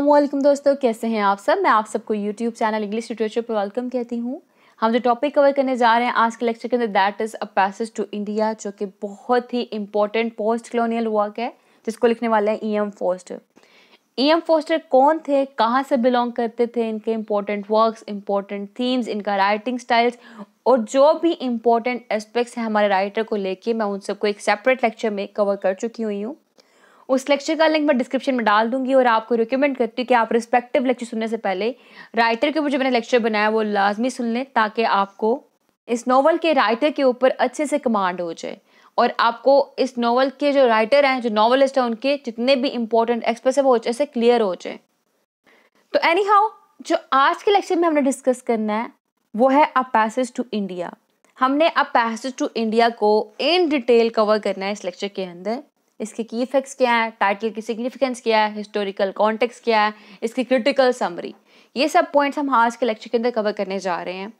वालेकुम दोस्तों। कैसे हैं आप सब? मैं आप सबको यूट्यूब चैनल इंग्लिश लिटरेचर पर वेलकम कहती हूँ। हम जो टॉपिक कवर करने जा रहे हैं आज के लेक्चर के अंदर that is a passage to India जो कि बहुत ही इंपॉर्टेंट पोस्ट कलोनियल वर्क है, जिसको लिखने वाले हैं E M Forster E M Forster कौन थे? कहाँ से बिलोंग करते थे इनके इंपॉर्टेंट वर्क्स इंपॉर्टेंट थीम्स इनका राइटिंग स्टाइल्स और जो भी इम्पोर्टेंट एस्पेक्ट्स हैं हमारे राइटर को लेके, मैं उन सबको एक सेपरेट लेक्चर में कवर कर चुकी हुई हूँ। उस लेक्चर का लिंक मैं डिस्क्रिप्शन में डाल दूँगी और आपको रिकमेंड करती हूँ कि आप रिस्पेक्टिव लेक्चर सुनने से पहले राइटर के ऊपर जो मैंने लेक्चर बनाया वो लाजमी सुन लें ताकि आपको इस नॉवल के राइटर के ऊपर अच्छे से कमांड हो जाए। और आपको इस नॉवल के जो राइटर हैं, जो नॉवलिस्ट हैं, उनके जितने भी इंपॉर्टेंट एक्सप्रेसिव हो जाए क्लियर हो जाए। तो एनी हाउ जो आज के लेक्चर में हमने डिस्कस करना है, वो है अ पैसेज टू इंडिया हमने अ पैसेज टू इंडिया को इन डिटेल कवर करना है इस लेक्चर के अंदर। इसके की इफेक्ट्स क्या है टाइटल की सिग्निफिकेंस क्या है हिस्टोरिकल कॉन्टेक्स्ट क्या है, इसकी क्रिटिकल समरी ये सब पॉइंट्स हम आज के लेक्चर के अंदर कवर करने जा रहे हैं।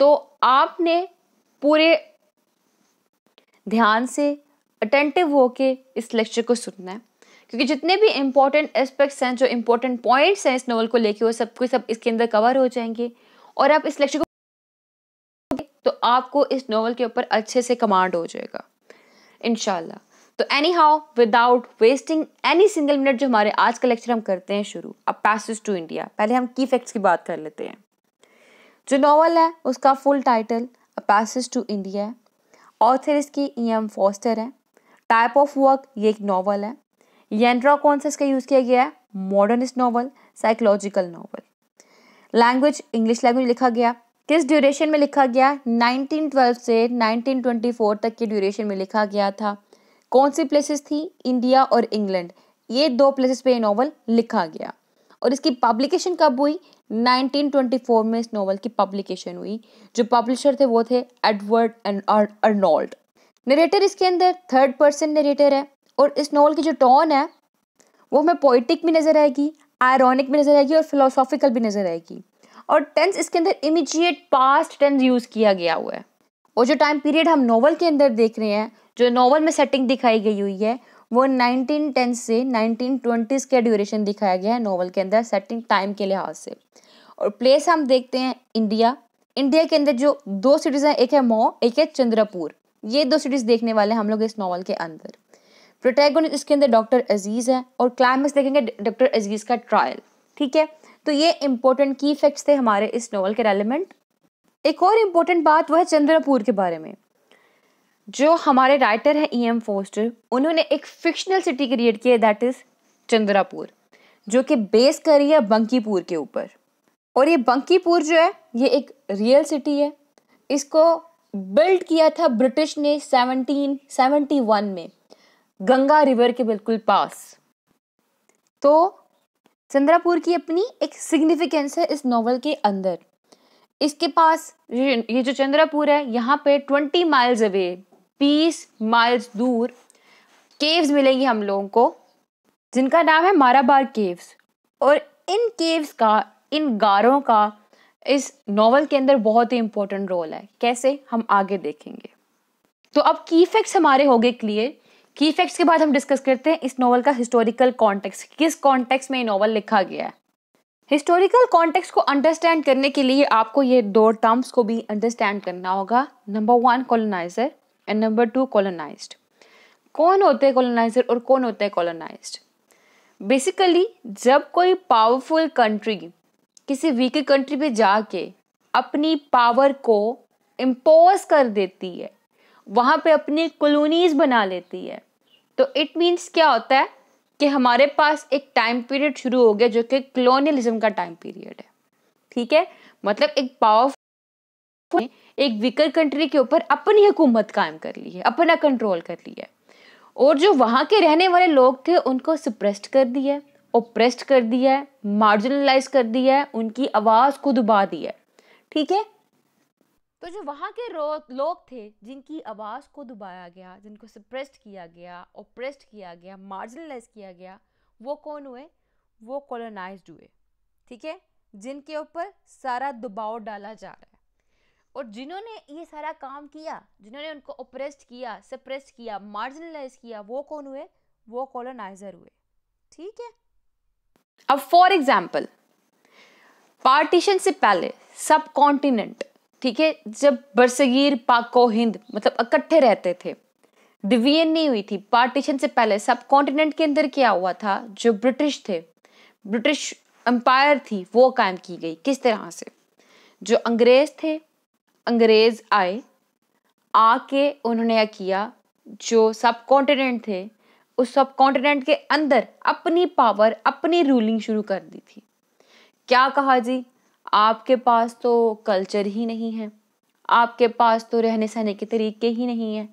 तो आपने पूरे ध्यान से अटेंटिव होके इस लेक्चर को सुनना है। क्योंकि जितने भी इम्पोर्टेंट एस्पेक्ट्स हैं, जो इम्पोर्टेंट पॉइंट्स हैं इस नॉवल को लेके, वो सब कुछ सब इसके अंदर कवर हो जाएँगे। और आप इस लेक्चर को तो आपको इस नॉवल के ऊपर अच्छे से कमांड हो जाएगा। इनशाला तो anyhow without wasting any single minute जो हमारे आज का लेक्चर हम करते हैं शुरू, अब पैसेज टू इंडिया पहले हम की फैक्ट्स की बात कर लेते हैं। जो नॉवल है, उसका full title a passage to India है। ऑथर इसकी ई एम फॉस्टर है। टाइप ऑफ़ वर्क ये एक नॉवल है। येंड्रा कौन सा इसका यूज़ किया गया है? Modernist novel psychological novel language English language लिखा गया। किस ड्यूरेशन में लिखा गया? 1912 से 1924 तक के ड्यूरेशन में लिखा गया था। कौन सी प्लेसेस थी? इंडिया और इंग्लैंड ये दो प्लेसेस पे ये नॉवल लिखा गया। और इसकी पब्लिकेशन कब हुई? 1924 में इस नॉवल की पब्लिकेशन हुई। जो पब्लिशर थे वो थे एडवर्ड एंड अर्नोल्ड नरेटर इसके अंदर थर्ड पर्सन नरेटर है। और इस नॉवल की जो टोन है, वो हमें पोइटिक भी नज़र आएगी आयरॉनिक भी नज़र आएगी और फिलोसॉफिकल भी नज़र आएगी। और टेंस इसके अंदर इमीजिएट पास्ट टेंस यूज़ किया गया हुआ है। और जो टाइम पीरियड हम नॉवल के अंदर देख रहे हैं जो नॉवल में सेटिंग दिखाई गई हुई है, वो 1910 से 1920s के ड्यूरेशन दिखाया गया है नॉवल के अंदर सेटिंग टाइम के लिहाज से। और प्लेस हम देखते हैं इंडिया इंडिया के अंदर जो दो सिटीज़ हैं, एक है मो एक है चंद्रपुर ये दो सिटीज़ देखने वाले हैं हम लोग इस नॉवल के अंदर। प्रोटैगोनिस्ट इसके अंदर डॉक्टर अज़ीज़ है और क्लाइमेक्स देखेंगे डॉक्टर अज़ीज़ का ट्रायल ठीक है? तो ये इंपॉर्टेंट की फैक्ट्स थे हमारे इस नॉवल के रेलिवेंट एक और इम्पोर्टेंट बात, वह है चंद्रपुर के बारे में। जो हमारे राइटर हैं ई एम फोस्टर उन्होंने एक फिक्शनल सिटी क्रिएट की है दैट इज़ चंद्रापुर, जो कि बेस करी है बंकीपुर के ऊपर। और ये बंकीपुर जो है, ये एक रियल सिटी है। इसको बिल्ड किया था ब्रिटिश ने 1771 में, गंगा रिवर के बिल्कुल पास। तो चंद्रापुर की अपनी एक सिग्निफिकेंस है इस नॉवल के अंदर। इसके पास ये जो चंद्रापुर है, यहाँ पे ट्वेंटी माइल्स अवे बीस माइल्स दूर केव्स मिलेंगी हम लोगों को, जिनका नाम है माराबार केव्स और इन केव्स का, इन गारों का इस नॉवल के अंदर बहुत ही इंपॉर्टेंट रोल है। कैसे? हम आगे देखेंगे। तो अब की फैक्ट्स हमारे हो गए क्लियर की फैक्ट्स के बाद हम डिस्कस करते हैं इस नॉवल का हिस्टोरिकल कॉन्टेक्स्ट किस कॉन्टेक्स्ट में ये नॉवल लिखा गया है? हिस्टोरिकल कॉन्टेक्स्ट को अंडरस्टैंड करने के लिए आपको ये दो टर्म्स को भी अंडरस्टैंड करना होगा। Number one coloniser and number two colonised कौन होते हैं कॉलोनाइजर और कौन होता है कॉलोनाइज्ड बेसिकली जब कोई पावरफुल कंट्री किसी वीक कंट्री पे जाके अपनी पावर को इम्पोज कर देती है, वहाँ पे अपनी कॉलोनीज बना लेती है तो इट मीन्स क्या होता है कि हमारे पास एक टाइम पीरियड शुरू हो गया जो कि कलोनियलिज्म का टाइम पीरियड है। ठीक है? मतलब एक पावरफुल एक वीकर कंट्री के ऊपर अपनी हुकूमत कायम कर ली है, अपना कंट्रोल कर लिया है। और जो वहाँ के रहने वाले लोग थे, उनको सप्रेस्ड कर दिया है ओप्रेस्ड कर दिया है मार्जिनलाइज कर दिया है, उनकी आवाज़ को दबा दिया है। ठीक है? तो जो वहाँ के लोग थे, जिनकी आवाज़ को दबाया गया, जिनको सप्रेस्ड किया गया ओप्रेस्ड किया गया मार्जिनलाइज किया गया, वो कौन हुए? वो कॉलोनाइज हुए। ठीक है? जिनके ऊपर सारा दबाव डाला जा रहा है। और जिन्होंने ये सारा काम किया, जिन्होंने उनको ओप्रेस्ड किया सप्रेस्ड किया मार्जिनलाइज किया, वो कौन हुए? वो कॉलोनाइजर हुए। ठीक है? अब फॉर एग्ज़ाम्पल पार्टीशन से पहले सब कॉन्टिनेंट ठीक है? जब बरसगीर, पाको, हिंद मतलब इकट्ठे रहते थे डिवीज़न नहीं हुई थी। पार्टीशन से पहले सब कॉन्टिनेंट के अंदर क्या हुआ था? जो ब्रिटिश थे ब्रिटिश एम्पायर थी, वो कायम की गई। किस तरह से? जो अंग्रेज़ थे अंग्रेज़ आए, आके उन्होंने यह किया, जो सब कॉन्टिनेंट थे, उस सब कॉन्टिनेंट के अंदर अपनी पावर अपनी रूलिंग शुरू कर दी थी। क्या कहा जी? आपके पास तो कल्चर ही नहीं है। आपके पास तो रहने सहने के तरीके ही नहीं है।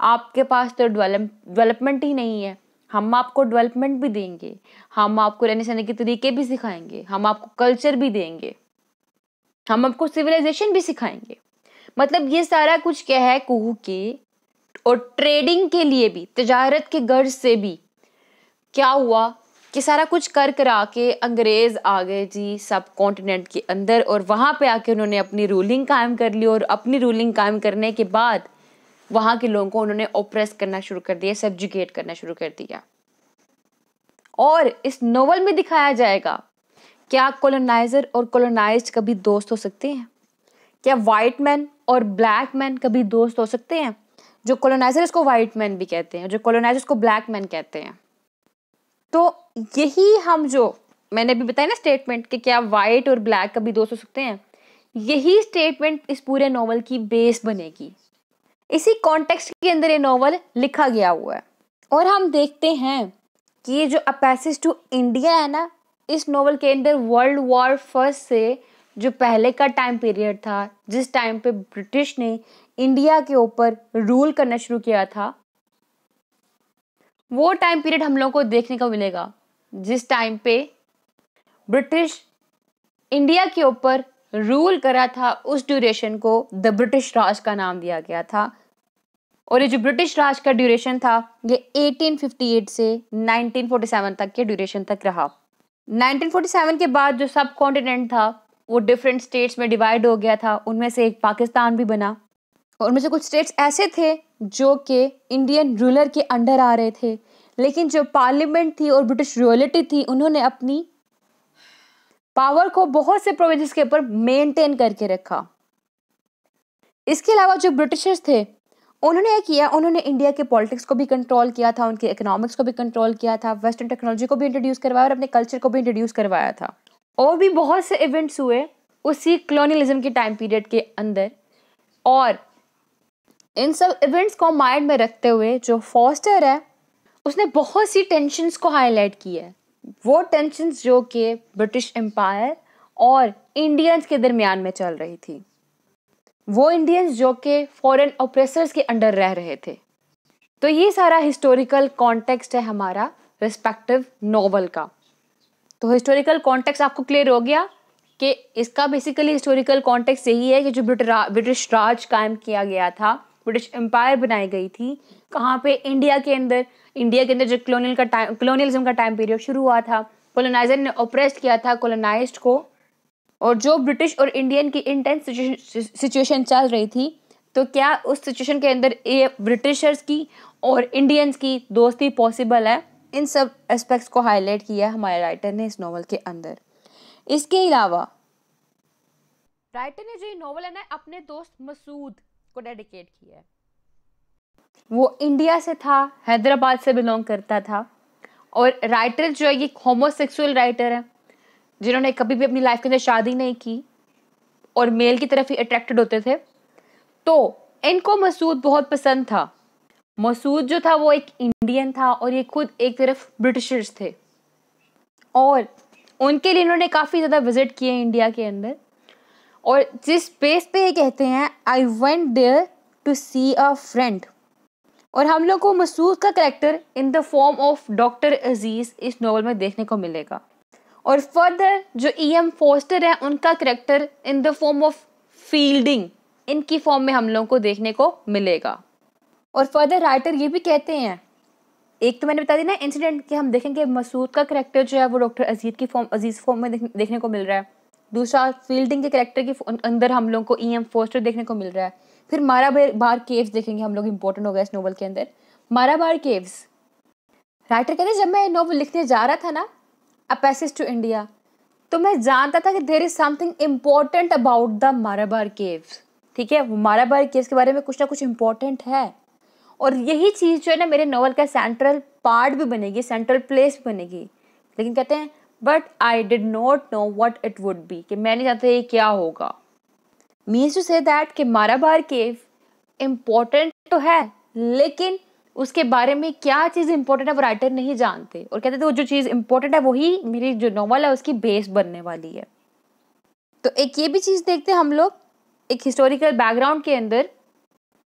आपके पास तो डेवलप डेवलपमेंट ही नहीं है। हम आपको डेवलपमेंट भी देंगे। हम आपको रहने सहने के तरीके भी सिखाएँगे। हम आपको कल्चर भी देंगे। हम आपको सिविलाइजेशन भी सिखाएँगे। मतलब ये सारा कुछ क्या कह कुहू के और ट्रेडिंग के लिए भी, तजारत के गर्ज से भी। क्या हुआ कि सारा कुछ कर करा के अंग्रेज़ आ गए जी सब कॉन्टिनेंट के अंदर और वहाँ पे आके उन्होंने अपनी रूलिंग कायम कर ली और अपनी रूलिंग कायम करने के बाद वहाँ के लोगों को उन्होंने ओप्रेस करना शुरू कर दिया सब्जुकेट करना शुरू कर दिया। और इस नोवेल में दिखाया जाएगा क्या कोलोनाइजर और कोलोनाइज कभी दोस्त हो सकते हैं? क्या वाइट मैन और ब्लैक मैन कभी दोस्त हो सकते हैं? जो कोलोनाइजर इसको वाइट मैन भी कहते हैं, जो कोलोनाइजर इसको ब्लैक मैन कहते हैं। तो यही हम जो मैंने अभी बताया ना स्टेटमेंट कि क्या वाइट और ब्लैक कभी दोस्त हो सकते हैं, यही स्टेटमेंट इस पूरे नॉवल की बेस बनेगी। इसी कॉन्टेक्स्ट के अंदर ये नॉवल लिखा गया हुआ है। और हम देखते हैं कि ये जो अपेसिस टू इंडिया है ना इस नॉवल के अंदर वर्ल्ड वॉर फ़र्स्ट से जो पहले का टाइम पीरियड था, जिस टाइम पे ब्रिटिश ने इंडिया के ऊपर रूल करना शुरू किया था, वो टाइम पीरियड हम लोगों को देखने को मिलेगा। जिस टाइम पे ब्रिटिश इंडिया के ऊपर रूल करा था, उस ड्यूरेशन को द ब्रिटिश राज का नाम दिया गया था। और ये जो ब्रिटिश राज का ड्यूरेशन था, ये 1858 से 1947 तक के ड्यूरेशन तक रहा। 1947 के बाद जो सब कॉन्टिनेंट था, वो डिफरेंट स्टेट्स में डिवाइड हो गया था। उनमें से एक पाकिस्तान भी बना। और उनमें से कुछ स्टेट्स ऐसे थे जो कि इंडियन रूलर के अंडर आ रहे थे। लेकिन जो पार्लियामेंट थी और ब्रिटिश रॉयलिटी थी, उन्होंने अपनी पावर को बहुत से प्रोविंसेस के ऊपर मेंटेन करके रखा। इसके अलावा जो ब्रिटिशर्स थे उन्होंने क्या किया, उन्होंने इंडिया के पॉलिटिक्स को भी कंट्रोल किया था, उनके इकोनॉमिक्स को भी कंट्रोल किया था वेस्टर्न टेक्नोलॉजी को भी इंट्रोड्यूस करवाया और अपने कल्चर को भी इंट्रोड्यूस करवाया था। और भी बहुत से इवेंट्स हुए उसी कलोनियलिज्म के टाइम पीरियड के अंदर। और इन सब इवेंट्स को माइंड में रखते हुए जो फॉस्टर है, उसने बहुत सी टेंशन्स को हाईलाइट की है। वो टेंशन्स जो कि ब्रिटिश एम्पायर और इंडियंस के दरमियान में चल रही थी। वो इंडियंस जो कि फॉरेन ऑपरेसर्स के अंडर रह रहे थे। तो ये सारा हिस्टोरिकल कॉन्टेक्स्ट है हमारा रिस्पेक्टिव नॉवल का। तो हिस्टोरिकल कॉन्टेक्स्ट आपको क्लियर हो गया कि इसका बेसिकली हिस्टोरिकल कॉन्टेक्स्ट यही है कि जो ब्रिटिश राज कायम किया गया था, ब्रिटिश एम्पायर बनाई गई थी, कहाँ पे इंडिया के अंदर इंडिया के अंदर जो कलोनियल का टाइम कलोनियलिज्म का टाइम पीरियड शुरू हुआ था कोलोनाइजर ने ऑपरेस्ट किया था कोलोनाइज को। और जो ब्रिटिश और इंडियन की इंटेंस सिचुएशन चल रही थी तो क्या उस सिचुएशन के अंदर ये ब्रिटिशर्स की और इंडियंस की दोस्ती पॉसिबल है? इन सब एस्पेक्ट्स को हाईलाइट किया हमारे राइटर ने इस नॉवल के अंदर। इसके अलावा राइटर ने जो ये नॉवल है ना, अपने दोस्त मसूद को डेडिकेट किया है। वो इंडिया से था, हैदराबाद से बिलोंग करता था, और राइटर जो है, ये होमोसेक्सुअल राइटर है। जिन्होंने कभी भी अपनी लाइफ के अंदर शादी नहीं की और मेल की तरफ़ ही अट्रैक्टेड होते थे तो इनको मसूद बहुत पसंद था। मसूद जो था वो एक इंडियन था और ये खुद एक तरफ़ ब्रिटिशर्स थे। और उनके लिए इन्होंने काफ़ी ज़्यादा विज़िट किए इंडिया के अंदर। और जिस बेस पे ये कहते हैं I went there to see a friend और हम लोग को मसूद का character in the form of doctor Aziz इस नॉवल में देखने को मिलेगा। और फर्दर जो ई एम फोस्टर है, उनका character in the form of Fielding इनकी फॉर्म में हम लोगों को देखने को मिलेगा। और फर्दर राइटर ये भी कहते हैं, एक तो मैंने बता दी ना इंसिडेंट कि हम देखेंगे, मसूद का करेक्टर जो है, वो डॉक्टर अज़ीज़ की फॉर्म अज़ीज़ फॉर्म में देखने को मिल रहा है। दूसरा फील्डिंग के करेक्टर के अंदर हम लोग को ई एम फोस्टर देखने को मिल रहा है। फिर मारा बार केव्स देखेंगे हम लोग इंपॉर्टेंट हो गया इस नॉवल के अंदर। मारा बार केव्स राइटर कहते हैं, जब मैं नॉवल लिखने जा रहा था ना अ पैसेज टू इंडिया तो मैं जानता था कि there is something important about the Marabar caves ठीक है? माराबार केव्स के बारे में कुछ ना कुछ इम्पोर्टेंट है। और यही चीज़ जो है ना, मेरे नॉवल का सेंट्रल पार्ट भी बनेगी सेंट्रल प्लेस भी बनेगी। लेकिन कहते हैं but I did not know what it would be कि मैं नहीं जानता ये क्या होगा। मीन्स टू से दैट कि माराबार केव इम्पोर्टेंट तो है, लेकिन उसके बारे में क्या चीज़ इंपॉर्टेंट है, वो राइटर नहीं जानते। और कहते थे वो जो चीज़ इंपॉर्टेंट है, वही मेरी जो नॉवल है, उसकी बेस बनने वाली है। तो एक ये भी चीज़ देखते हैं हम लोग, एक हिस्टोरिकल बैकग्राउंड के अंदर,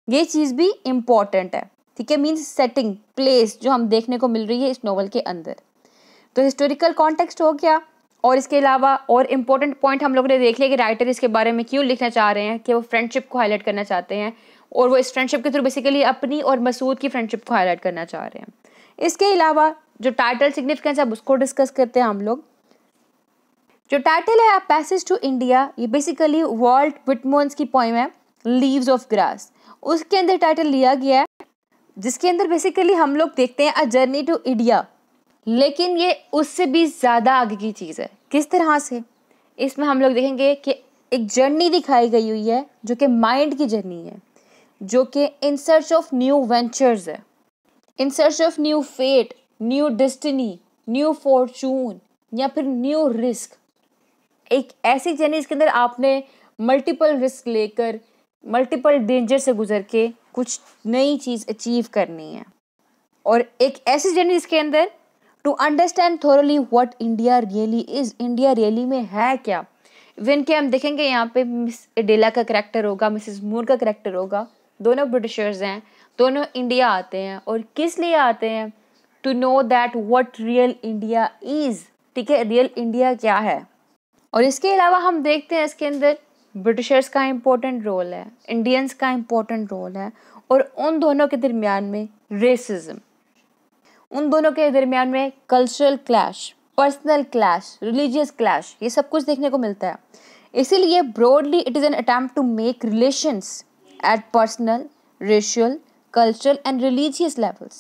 ये चीज़ भी इंपॉर्टेंट है। ठीक है मीन्स सेटिंग प्लेस जो हम देखने को मिल रही है इस नॉवल के अंदर। तो हिस्टोरिकल कॉन्टेक्स्ट हो गया, और इसके अलावा और इम्पोर्टेंट पॉइंट हम लोगों ने देख लिया कि राइटर इसके बारे में क्यों लिखना चाह रहे हैं, कि वो फ्रेंडशिप को हाईलाइट करना चाहते हैं। और वो इस फ्रेंडशिप के थ्रू बेसिकली अपनी और मसूद की फ्रेंडशिप को हाईलाइट करना चाह रहे हैं। इसके अलावा जो टाइटल सिग्निफिकेंस है उसको डिस्कस करते हैं हम लोग। जो टाइटल है पैसेज टू इंडिया ये बेसिकली वर्ल्ड विटमोन्स की पोइम है लीव्स ऑफ़ ग्रास उसके अंदर टाइटल लिया गया है, जिसके अंदर बेसिकली हम लोग देखते हैं अ जर्नी टू इंडिया लेकिन ये उससे भी ज़्यादा आगे की चीज़ है। किस तरह से? इसमें हम लोग देखेंगे कि एक जर्नी दिखाई गई हुई है, जो कि माइंड की जर्नी है। जो कि in search of new ventures है। In search of new fate new destiny new fortune या फिर न्यू रिस्क एक ऐसी जर्नी जिसके अंदर आपने मल्टीपल रिस्क लेकर मल्टीपल डेंजर से गुजर के कुछ नई चीज़ अचीव करनी है। और एक ऐसी जर्नी जिसके अंदर to understand thoroughly what India really is India really में है क्या? इवन के हम देखेंगे यहाँ पे मिस एडेला का करेक्टर होगा मिसेस मूर का करेक्टर होगा। दोनों ब्रिटिशर्स हैं, दोनों इंडिया आते हैं और किस लिए आते हैं? To know that what real India is ठीक है? रियल इंडिया क्या है? और इसके अलावा हम देखते हैं इसके अंदर ब्रिटिशर्स का इम्पोर्टेंट रोल है इंडियंस का इम्पोर्टेंट रोल है और उन दोनों के दरमियान में रेसिज्म उन दोनों के दरमियान में cultural clash personal clash religious clash ये सब कुछ देखने को मिलता है। इसीलिए broadly it is an attempt to make relations at personal, racial, cultural and religious levels.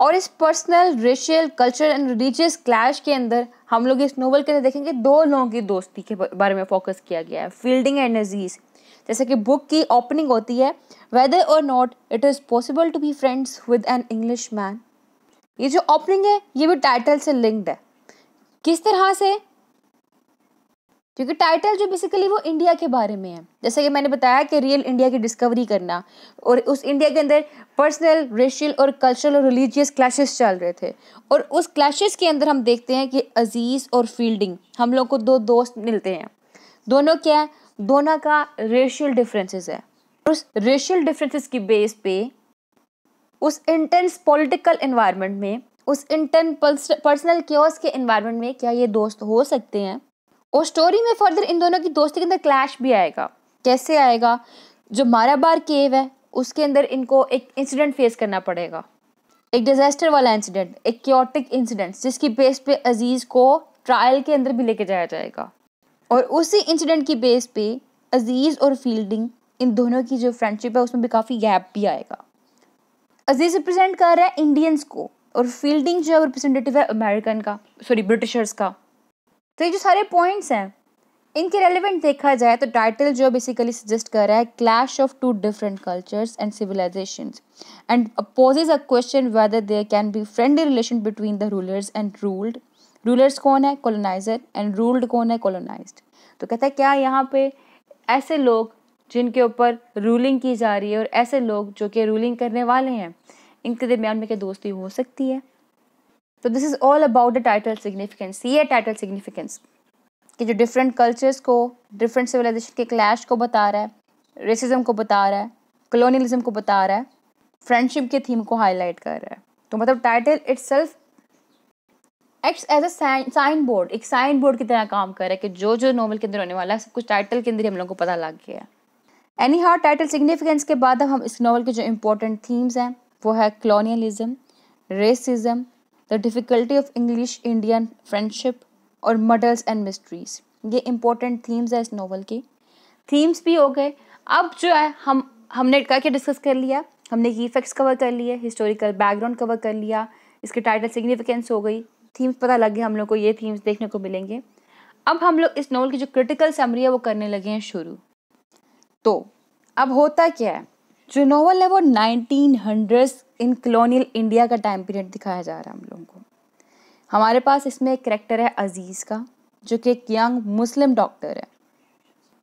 और इस personal racial cultural and religious clash के अंदर हम लोग इस नोवेल के अंदर देखेंगे दो लोगों की दोस्ती के बारे में फोकस किया गया है। फील्डिंग एंड अज़ीज़ जैसे कि बुक की ओपनिंग होती है वेदर और not it is possible to be friends with an English man ये जो ओपनिंग है ये भी टाइटल से लिंक्ड है। किस तरह से? क्योंकि टाइटल जो बेसिकली वो इंडिया के बारे में है। जैसे कि मैंने बताया कि रियल इंडिया की डिस्कवरी करना और उस इंडिया के अंदर पर्सनल रेशियल और कल्चरल और रिलीजियस क्लैशेस चल रहे थे। और उस क्लैशेस के अंदर हम देखते हैं कि अज़ीज़ और फील्डिंग हम लोग को दो दोस्त मिलते हैं। दोनों क्या है? दोनों का रेशियल डिफरेंसेस है। उस रेशियल डिफरेंसेस की बेस पे, उस इंटेंस पॉलिटिकल इन्वायरमेंट में, उस इंटेंस पर्सनल क्योस के इन्वायरमेंट में क्या ये दोस्त हो सकते हैं? और स्टोरी में फर्दर इन दोनों की दोस्ती के अंदर क्लैश भी आएगा। कैसे आएगा? जो माराबार केव है, उसके अंदर इनको एक इंसिडेंट फेस करना पड़ेगा। एक डिजास्टर वाला इंसिडेंट एक क्योटिक इंसिडेंट जिसकी बेस पे अज़ीज़ को ट्रायल के अंदर भी लेके जाया जाएगा। और उसी इंसिडेंट की बेस पे अज़ीज़ और फील्डिंग इन दोनों की जो फ्रेंडशिप है, उसमें भी काफ़ी गैप भी आएगा। अज़ीज़ रिप्रेजेंट कर रहा है इंडियंस को, और फील्डिंग जो है रिप्रेजेंटेटिव है अमेरिकन का सॉरी ब्रिटिशर्स का। तो ये जो सारे पॉइंट्स हैं, इनके रेलिवेंट देखा जाए तो टाइटल जो बेसिकली सजेस्ट कर रहा है clash of two different cultures and civilisation and opposes a question whether there can be friendly relation between the rulers and ruled rulers कौन है? कॉलोनाइजर एंड रूल्ड कौन है? कॉलोनाइज्ड तो कहता है, क्या यहाँ पे ऐसे लोग जिनके ऊपर रूलिंग की जा रही है और ऐसे लोग जो कि रूलिंग करने वाले हैं, इनके दरमियान में क्या दोस्ती हो सकती है? तो this is all about the title significance ये टाइटल सिग्निफिकेंस कि जो डिफरेंट कल्चर्स को डिफरेंट सिविलाइजेशन के क्लैश को बता रहा है रेसिज्म को बता रहा है कलोनियलिज्म को बता रहा है फ्रेंडशिप के थीम को हाईलाइट कर रहा है। तो मतलब title itself acts as a sign board एक साइन बोर्ड की तरह काम कर रहा है कि जो जो नॉवल के अंदर होने वाला है, सब कुछ टाइटल के अंदर ही हम लोग को पता लग गया है। एनी हार टाइटल सिग्निफिकेंस के बाद अब हम इस नॉवल के जो इम्पोर्टेंट थीम्स हैं, वो है colonialism racism the difficulty of English Indian friendship और मडल्स एंड मिस्ट्रीज ये इंपॉर्टेंट थीम्स है इस नावल की। थीम्स भी हो गए। अब जो है, हम, हमने क्या डिस्कस कर लिया। हमने की इफेक्ट्स कवर कर लिए हिस्टोरिकल बैकग्राउंड कवर कर लिया। इसके टाइटल सिग्निफिकेंस हो गई। थीम्स पता लग गए हम लोग को ये थीम्स देखने को मिलेंगे। अब हम लोग इस नॉवल की जो क्रिटिकल समरी है, वो करने लगे हैं शुरू। तो अब होता क्या है? जो नॉवल है, वो nineteen hundred in colonial India का टाइम पीरियड दिखाया जा रहा है हम लोगों को। हमारे पास इसमें एक करेक्टर है अज़ीज़ का, जो कि एक यंग मुस्लिम डॉक्टर है।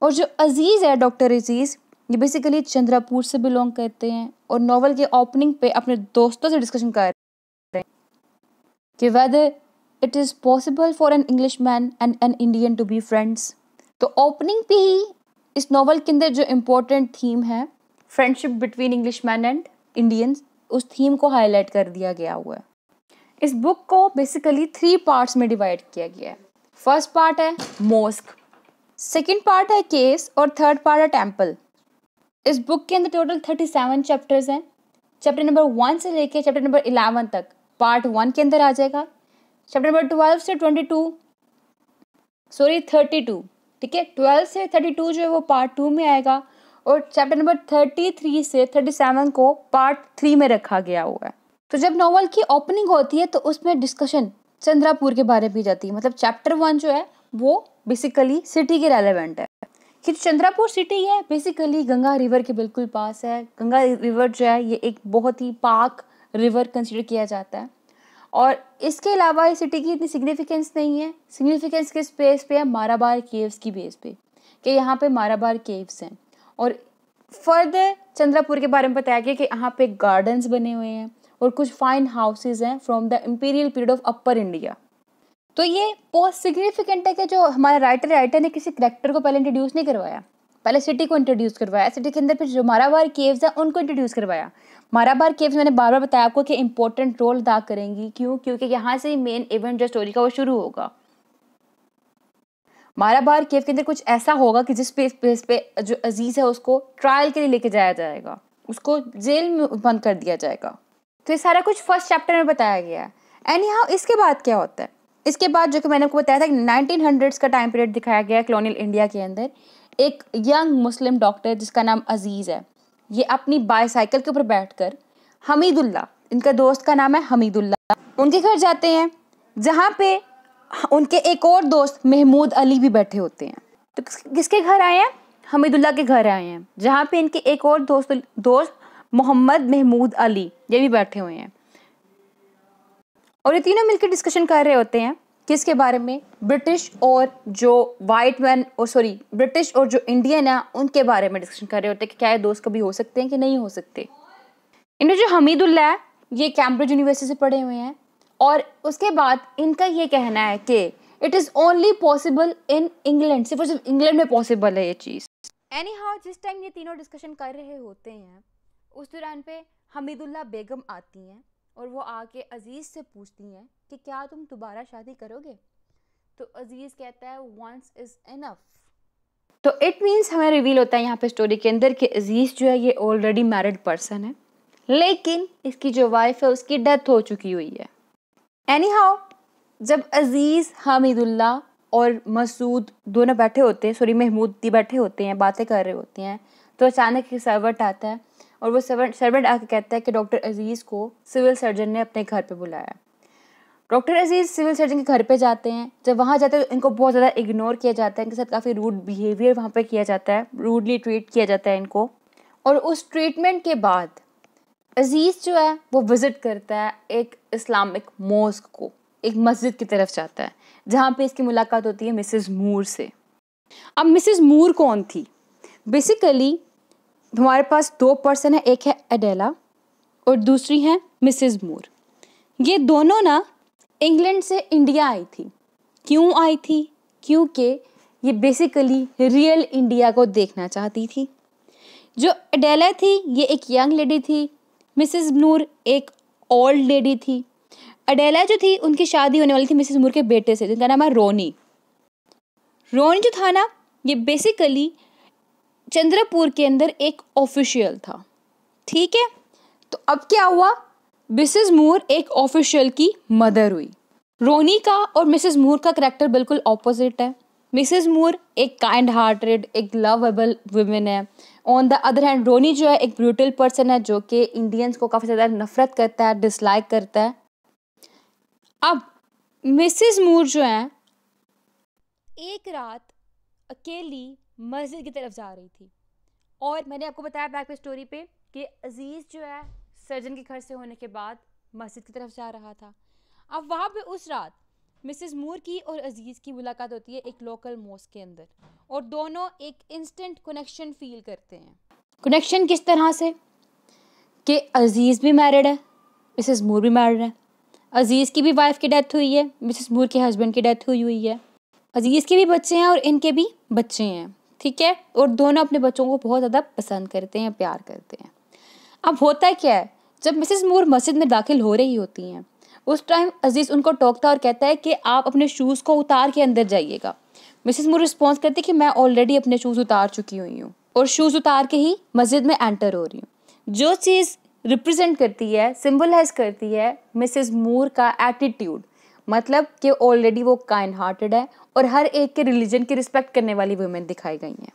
और जो अज़ीज़ है डॉक्टर अज़ीज़ ये बेसिकली चंद्रापुर से बिलोंग करते हैं और नॉवल के ओपनिंग पे अपने दोस्तों से डिस्कशन कर रहे हैं कि whether it is possible for an English man and an Indian to be friends तो ओपनिंग पे ही इस नॉवल के अंदर जो इम्पोर्टेंट थीम है friendship between English man and Indians उस थीम को हाईलाइट कर दिया गया हुआ है। इस बुक को बेसिकली थ्री पार्ट्स में डिवाइड किया गया है। फ़र्स्ट पार्ट है मोस्क सेकेंड पार्ट है केस और थर्ड पार्ट है टेंपल इस बुक के अंदर टोटल थर्टी सेवन चैप्टर्स हैं। चैप्टर नंबर वन से लेके चैप्टर नंबर इलेवन तक पार्ट वन के अंदर आ जाएगा। चैप्टर नंबर ट्वेल्व से twenty two sorry thirty two ठीक है? ट्वेल्व से थर्टी टू जो है वो पार्ट टू में आएगा। और चैप्टर नंबर थर्टी थ्री से थर्टी सेवन को पार्ट थ्री में रखा गया हुआ है। तो जब नॉवल की ओपनिंग होती है तो उसमें डिस्कशन चंद्रापुर के बारे में की जाती है। मतलब चैप्टर वन जो है, वो बेसिकली सिटी के रेलिवेंट है। कि चंद्रापुर सिटी है बेसिकली गंगा रिवर के बिल्कुल पास है। गंगा रिवर जो है, ये एक बहुत ही पाक रिवर कंसिडर किया जाता है। और इसके अलावा इस सिटी की इतनी सिग्निफिकेंस नहीं है। सिग्निफिकेंस किस बेस पे है? माराबार केव्स की बेस पे। कि यहाँ पे माराबार केव्स हैं। और फर्दर चंद्रापुर के बारे में बताया गया कि यहाँ पे गार्डन्स बने हुए हैं और कुछ फाइन हाउसेज हैं from the imperial period of upper India तो ये बहुत सिग्निफिकेंट है कि जो हमारा राइटर राइटर ने किसी करेक्टर को पहले इंट्रोड्यूस नहीं करवाया। पहले सिटी को इंट्रोड्यूस करवाया। सिटी के अंदर फिर जो माराबार केव्स हैं, उनको इंट्रोड्यूस करवाया। माराबार केव्स मैंने बार बार बताया आपको कि इंपॉर्टेंट रोल अदा करेंगी। क्यों? क्योंकि यहाँ से ही मेन इवेंट जो स्टोरी का वो शुरू होगा। माराबार केव के अंदर कुछ ऐसा होगा कि जिस पे, पे, जो अज़ीज़ है उसको ट्रायल के लिए लेके जाया जाएगा। उसको जेल में बंद कर दिया जाएगा। तो ये सारा कुछ फ़र्स्ट चैप्टर में बताया गया है। एंड यहाँ इसके बाद क्या होता है? इसके बाद जो कि मैंने आपको बताया था नाइनटीन हंड्रेड्स का टाइम पीरियड दिखाया गया है कलोनियल इंडिया के अंदर। एक यंग मुस्लिम डॉक्टर जिसका नाम अज़ीज़ है ये अपनी बाईसाइकिल के ऊपर बैठकर हमीदुल्ला इनका दोस्त का नाम है हमीदुल्ला उनके घर जाते हैं जहाँ पे उनके एक और दोस्त महमूद अली भी बैठे होते हैं। तो किसके घर आए हैं? हमीदुल्ला के घर आए हैं, जहाँ पे इनके एक और दोस्त दोस्त मोहम्मद महमूद अली, ये भी बैठे हुए हैं। और ये तीनों मिलकर डिस्कशन कर रहे होते हैं, किसके बारे में? ब्रिटिश और जो वाइट मैन और सॉरी ब्रिटिश और जो इंडियन है, उनके बारे में डिस्कशन कर रहे होते हैं कि क्या ये दोस्त कभी हो सकते हैं कि नहीं हो सकते। इनमें जो हमीदुल्ला है, ये कैम्ब्रिज यूनिवर्सिटी से पढ़े हुए हैं। और उसके बाद इनका ये कहना है कि it is only possible in England सिर्फ़ सिर्फ़ इंग्लैंड में पॉसिबल है ये चीज़। एनी हाउ जिस टाइम ये तीनों डिस्कशन कर रहे होते हैं उस दौरान पे हमीदुल्ला बेगम आती हैं और वो आके अज़ीज़ से पूछती हैं कि क्या तुम दोबारा शादी करोगे? तो अज़ीज़ कहता है वंस इज़ इनफ तो इट मीन्स हमें रिवील होता है यहाँ पे स्टोरी के अंदर कि अज़ीज़ जो है ये ऑलरेडी मैरिड पर्सन है लेकिन इसकी जो वाइफ है उसकी डेथ हो चुकी हुई है। एनी हाउ जब अज़ीज़, हामिदुल्ला और मसूद दोनों बैठे होते हैं सॉरी महमूद भी बैठे होते हैं, बातें कर रहे होते हैं तो अचानक एक सर्वेंट आता है और वो सर्वेंट सर्वेंट आके कहता है कि डॉक्टर अज़ीज़ को सिविल सर्जन ने अपने घर पे बुलाया। डॉक्टर अज़ीज़ सिविल सर्जन के घर पे जाते हैं। जब वहाँ जाते हैं तो इनको बहुत ज़्यादा इग्नोर किया जाता है। इनके साथ काफ़ी रूड बिहेवियर वहाँ पे किया जाता है। रूडली ट्रीट किया जाता है इनको। और उस ट्रीटमेंट के बाद अज़ीज़ जो है, वो विज़िट करता है एक इस्लामिक मोस्क को, एक मस्जिद की तरफ़ जाता है, जहाँ पे इसकी मुलाकात होती है मिसेस मूर से। अब मिसेस मूर कौन थी? बेसिकली हमारे पास दो पर्सन है, एक है एडेला और दूसरी है मिसेस मूर ये दोनों ना इंग्लैंड से इंडिया आई थी। क्यों आई थी? क्योंकि ये बेसिकली रियल इंडिया को देखना चाहती थी। जो एडेला थी, ये एक यंग लेडी थी मिसेस नूर एक ओल्ड लेडी थी। अडेला जो थी, उनकी शादी होने वाली थी मिसेस नूर के बेटे से, जिनका नाम है रोनी। रोनी जो था ना, ये बेसिकली चंद्रपुर के अंदर एक ऑफिशियल था। ठीक है? तो अब क्या हुआ? मिसेस मूर एक ऑफिशियल की मदर हुई। रोनी का और मिसेस मूर का करेक्टर बिल्कुल ऑपोजिट है। मिसेस मूर एक काइंड हार्टेड एक लवेबल वुमेन है। On the other hand Ronny जो है एक ब्रूटल पर्सन है जो कि इंडियंस को काफ़ी ज़्यादा नफरत करता है डिसलाइक करता है। अब मिसिस मूर जो है, एक रात अकेली मस्जिद की तरफ़ जा रही थी। और मैंने आपको बताया बैक पे स्टोरी पे कि अज़ीज़ जो है सर्जन के घर से होने के बाद मस्जिद की तरफ़ जा रहा था। अब वहाँ पे उस रात मिसिस मूर की और अज़ीज़ की मुलाकात होती है एक लोकल मोस के अंदर और दोनों एक इंस्टेंट कनेक्शन फील करते हैं। कनेक्शन किस तरह से? कि अज़ीज़ भी मैरिड है, मिसिस मूर भी मैरिड है। अज़ीज़ की भी वाइफ की डेथ हुई है, मिसिस मूर के हस्बैंड की डेथ हुई हुई है। अज़ीज़ के भी बच्चे हैं और इनके भी बच्चे हैं, ठीक है? और दोनों अपने बच्चों को बहुत ज़्यादा पसंद करते हैं, प्यार करते हैं। अब होता क्या है, जब मिसिस मूर मस्जिद में दाखिल हो रही होती हैं उस टाइम अज़ीज़ उनको टोकता और कहता है कि आप अपने शूज़ को उतार के अंदर जाइएगा। मिसिस मूर रिस्पॉन्स करती कि मैं ऑलरेडी अपने शूज़ उतार चुकी हुई हूँ और शूज़ उतार के ही मस्जिद में एंटर हो रही हूँ। जो चीज़ रिप्रेजेंट करती है सिंबलाइज करती है मिसिस मूर का एटीट्यूड मतलब कि ऑलरेडी वो काइंड हार्टेड है और हर एक के रिलीजन की रिस्पेक्ट करने वाली वुमेन दिखाई गई हैं।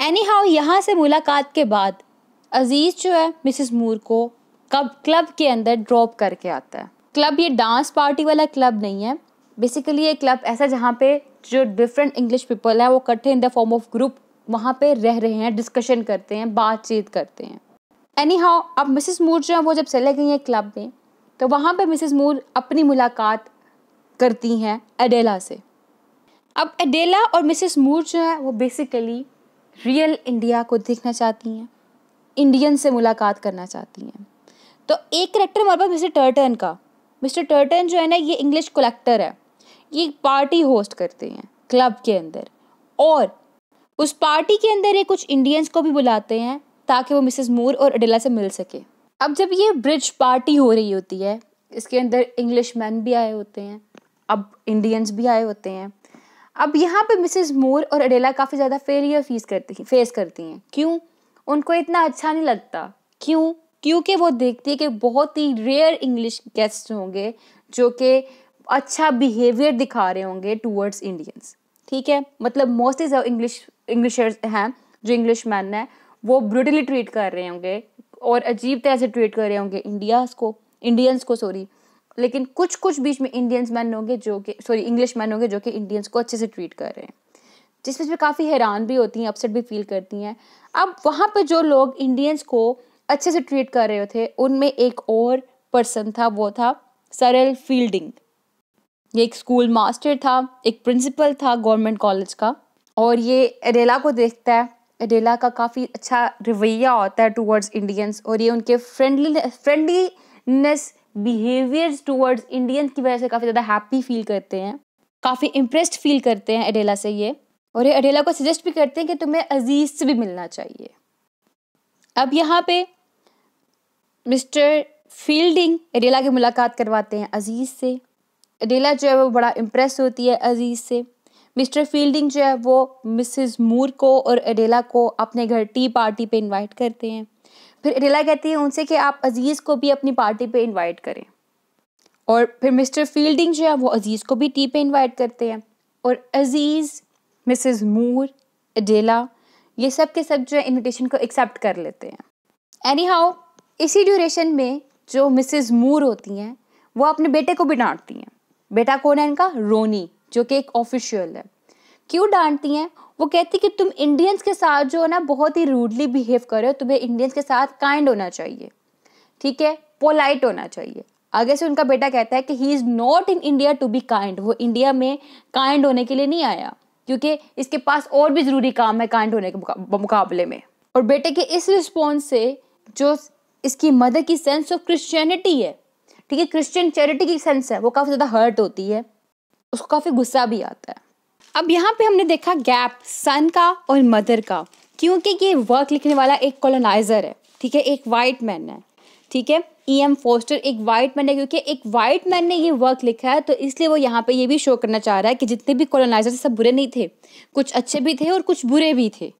एनी हाउ यहाँ से मुलाकात के बाद अज़ीज़ जो है मिसिस मूर को कब क्लब के अंदर ड्रॉप करके आता है। क्लब ये डांस पार्टी वाला क्लब नहीं है. बेसिकली ये क्लब ऐसा जहाँ पे जो डिफरेंट इंग्लिश पीपल है, वो इकट्ठे in the form of group वहाँ पे रह रहे हैं डिस्कशन करते हैं, बातचीत करते हैं. एनी हाउ अब मिसिस मूर जो है, वो जब चले गई हैं क्लब में तो वहाँ पे मिसिस मूर अपनी मुलाकात करती हैं एडेला से. अब एडेला और मिसिस मूर जो है, वो बेसिकली रियल इंडिया को देखना चाहती हैं इंडियन से मुलाकात करना चाहती हैं. तो एक करेक्टर हमारे पास मिस्टर टर्टन का मिस्टर टर्टन जो है ना, ये इंग्लिश कलेक्टर है। ये पार्टी होस्ट करते हैं क्लब के अंदर। और उस पार्टी के अंदर ये कुछ इंडियंस को भी बुलाते हैं, ताकि वो मिसेस मूर और अडेला से मिल सके। अब जब ये ब्रिज पार्टी हो रही होती है, इसके अंदर इंग्लिश मैन भी आए होते हैं, अब इंडियंस भी आए होते हैं। अब यहाँ पे मिसेस मूर और अडेला काफ़ी ज़्यादा फेलियर फ़ीस करती फेस करती हैं। क्यों? उनको इतना अच्छा नहीं लगता। क्यों? क्योंकि वो देखती है कि बहुत ही रेयर इंग्लिश गेस्ट होंगे जो कि अच्छा बिहेवियर दिखा रहे होंगे टूवर्ड्स इंडियंस ठीक है? मतलब मोस्टली जो इंग्लिश इंग्लिशर्स हैं, जो इंग्लिश मैन हैं, वो ब्रूटली ट्रीट कर रहे होंगे और अजीब तरह से ट्रीट कर रहे होंगे इंडियाज को इंडियंस को सॉरी लेकिन कुछ कुछ बीच में इंडियंस मैन होंगे जो कि सॉरी इंग्लिश मैन होंगे जो कि इंडियंस को अच्छे से ट्रीट कर रहे हैं। जिस बीच में काफ़ी हैरान भी होती हैं अपसेट भी फील करती हैं। अब वहाँ पर जो लोग इंडियंस को अच्छे से ट्रीट कर रहे थे। उनमें एक और पर्सन था, वो था सरल फील्डिंग ये एक स्कूल मास्टर था, एक प्रिंसिपल था गवर्नमेंट कॉलेज का। और ये एरेला को देखता है। एडेला का काफ़ी अच्छा रवैया होता है टूवर्ड्स इंडियंस और ये उनके friendly friendliness behaviours towards Indians की वजह से काफ़ी ज़्यादा हैप्पी फील करते हैं। काफ़ी इम्प्रेस्ड फील करते हैं एडेला से ये। और ये अडेला को सजेस्ट भी करते हैं कि तुम्हें अज़ीज़ से भी मिलना चाहिए। अब यहाँ पे मिस्टर फील्डिंग एडेला की मुलाकात करवाते हैं अज़ीज़ से। एडेला जो है वो बड़ा इम्प्रेस होती है अज़ीज़ से। मिस्टर फील्डिंग जो है वो मिसेस मूर को और एडेला को अपने घर टी पार्टी पे इनवाइट करते हैं। फिर एडेला कहती है उनसे कि आप अज़ीज़ को भी अपनी पार्टी पे इनवाइट करें। और फिर मिस्टर फील्डिंग जो है वो अज़ीज़ को भी टी पे इनवाइट करते हैं। और अज़ीज़, मिसेस मूर एडेला ये सब के सब जो है इनविटेशन को एक्सेप्ट कर लेते हैं। एनी हाउ इसी ड्यूरेशन में जो मिसेस मूर होती हैं, वो अपने बेटे को भी डांटती हैं। बेटा कौन है इनका? रोनी, जो कि एक ऑफिशियल है। क्यों डांटती हैं? वो कहती कि तुम इंडियंस के साथ जो है ना, बहुत ही रूडली बिहेव कर रहे हो। तुम्हें इंडियंस के साथ काइंड होना चाहिए। ठीक है? पोलाइट होना चाहिए। आगे से उनका बेटा कहता है कि he is not in India to be kind वो इंडिया में काइंड होने के लिए नहीं आया, क्योंकि इसके पास और भी ज़रूरी काम है काइंड होने के मुकाबले में। और बेटे के इस रिस्पॉन्स से जो इसकी मदर की सेंस ऑफ़ क्रिश्चियनिटी है। ठीक है क्रिश्चियन चैरिटी की सेंस है। वो काफ़ी ज़्यादा हर्ट होती है। उसको काफ़ी गुस्सा भी आता है। अब यहाँ पे हमने देखा गैप सन का और मदर का। क्योंकि ये वर्क लिखने वाला एक कॉलोनाइजर है। ठीक है, एक वाइट मैन है। ठीक है ई एम फोस्टर एक वाइट मैन है। क्योंकि एक वाइट मैन ने ये वर्क लिखा है तो इसलिए वो यहाँ पे ये भी शो करना चाह रहा है कि जितने भी कॉलोनाइजर सब बुरे नहीं थे। कुछ अच्छे भी थे और कुछ बुरे भी थे।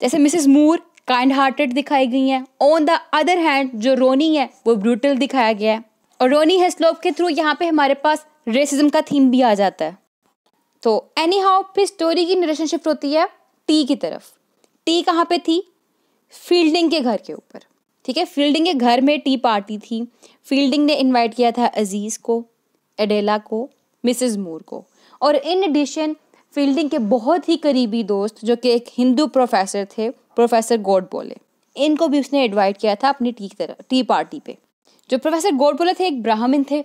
जैसे मिसेस मूर काइंड हार्टेड दिखाई गई हैं। ऑन द अदर हैंड जो रोनी है, वो ब्रूटल दिखाया गया है। और रोनी हेस्लोप के थ्रू यहाँ पे हमारे पास रेसिज्म का थीम भी आ जाता है। तो एनी हाउ फिर स्टोरी की रिलेशनशिप होती है टी की तरफ़। टी कहाँ पे थी? फील्डिंग के घर के ऊपर। ठीक है? फील्डिंग के घर में टी पार्टी थी। फील्डिंग ने इनवाइट किया था अज़ीज़ को एडेला को मिसेस मूर को। और इन एडिशन फील्डिंग के बहुत ही करीबी दोस्त, जो कि एक हिंदू प्रोफेसर थे प्रोफेसर गोड बोले। इनको भी उसने इनवाइट किया था अपनी टी तरह, टी पार्टी पे। जो प्रोफेसर गोड बोले थे, एक ब्राह्मण थे।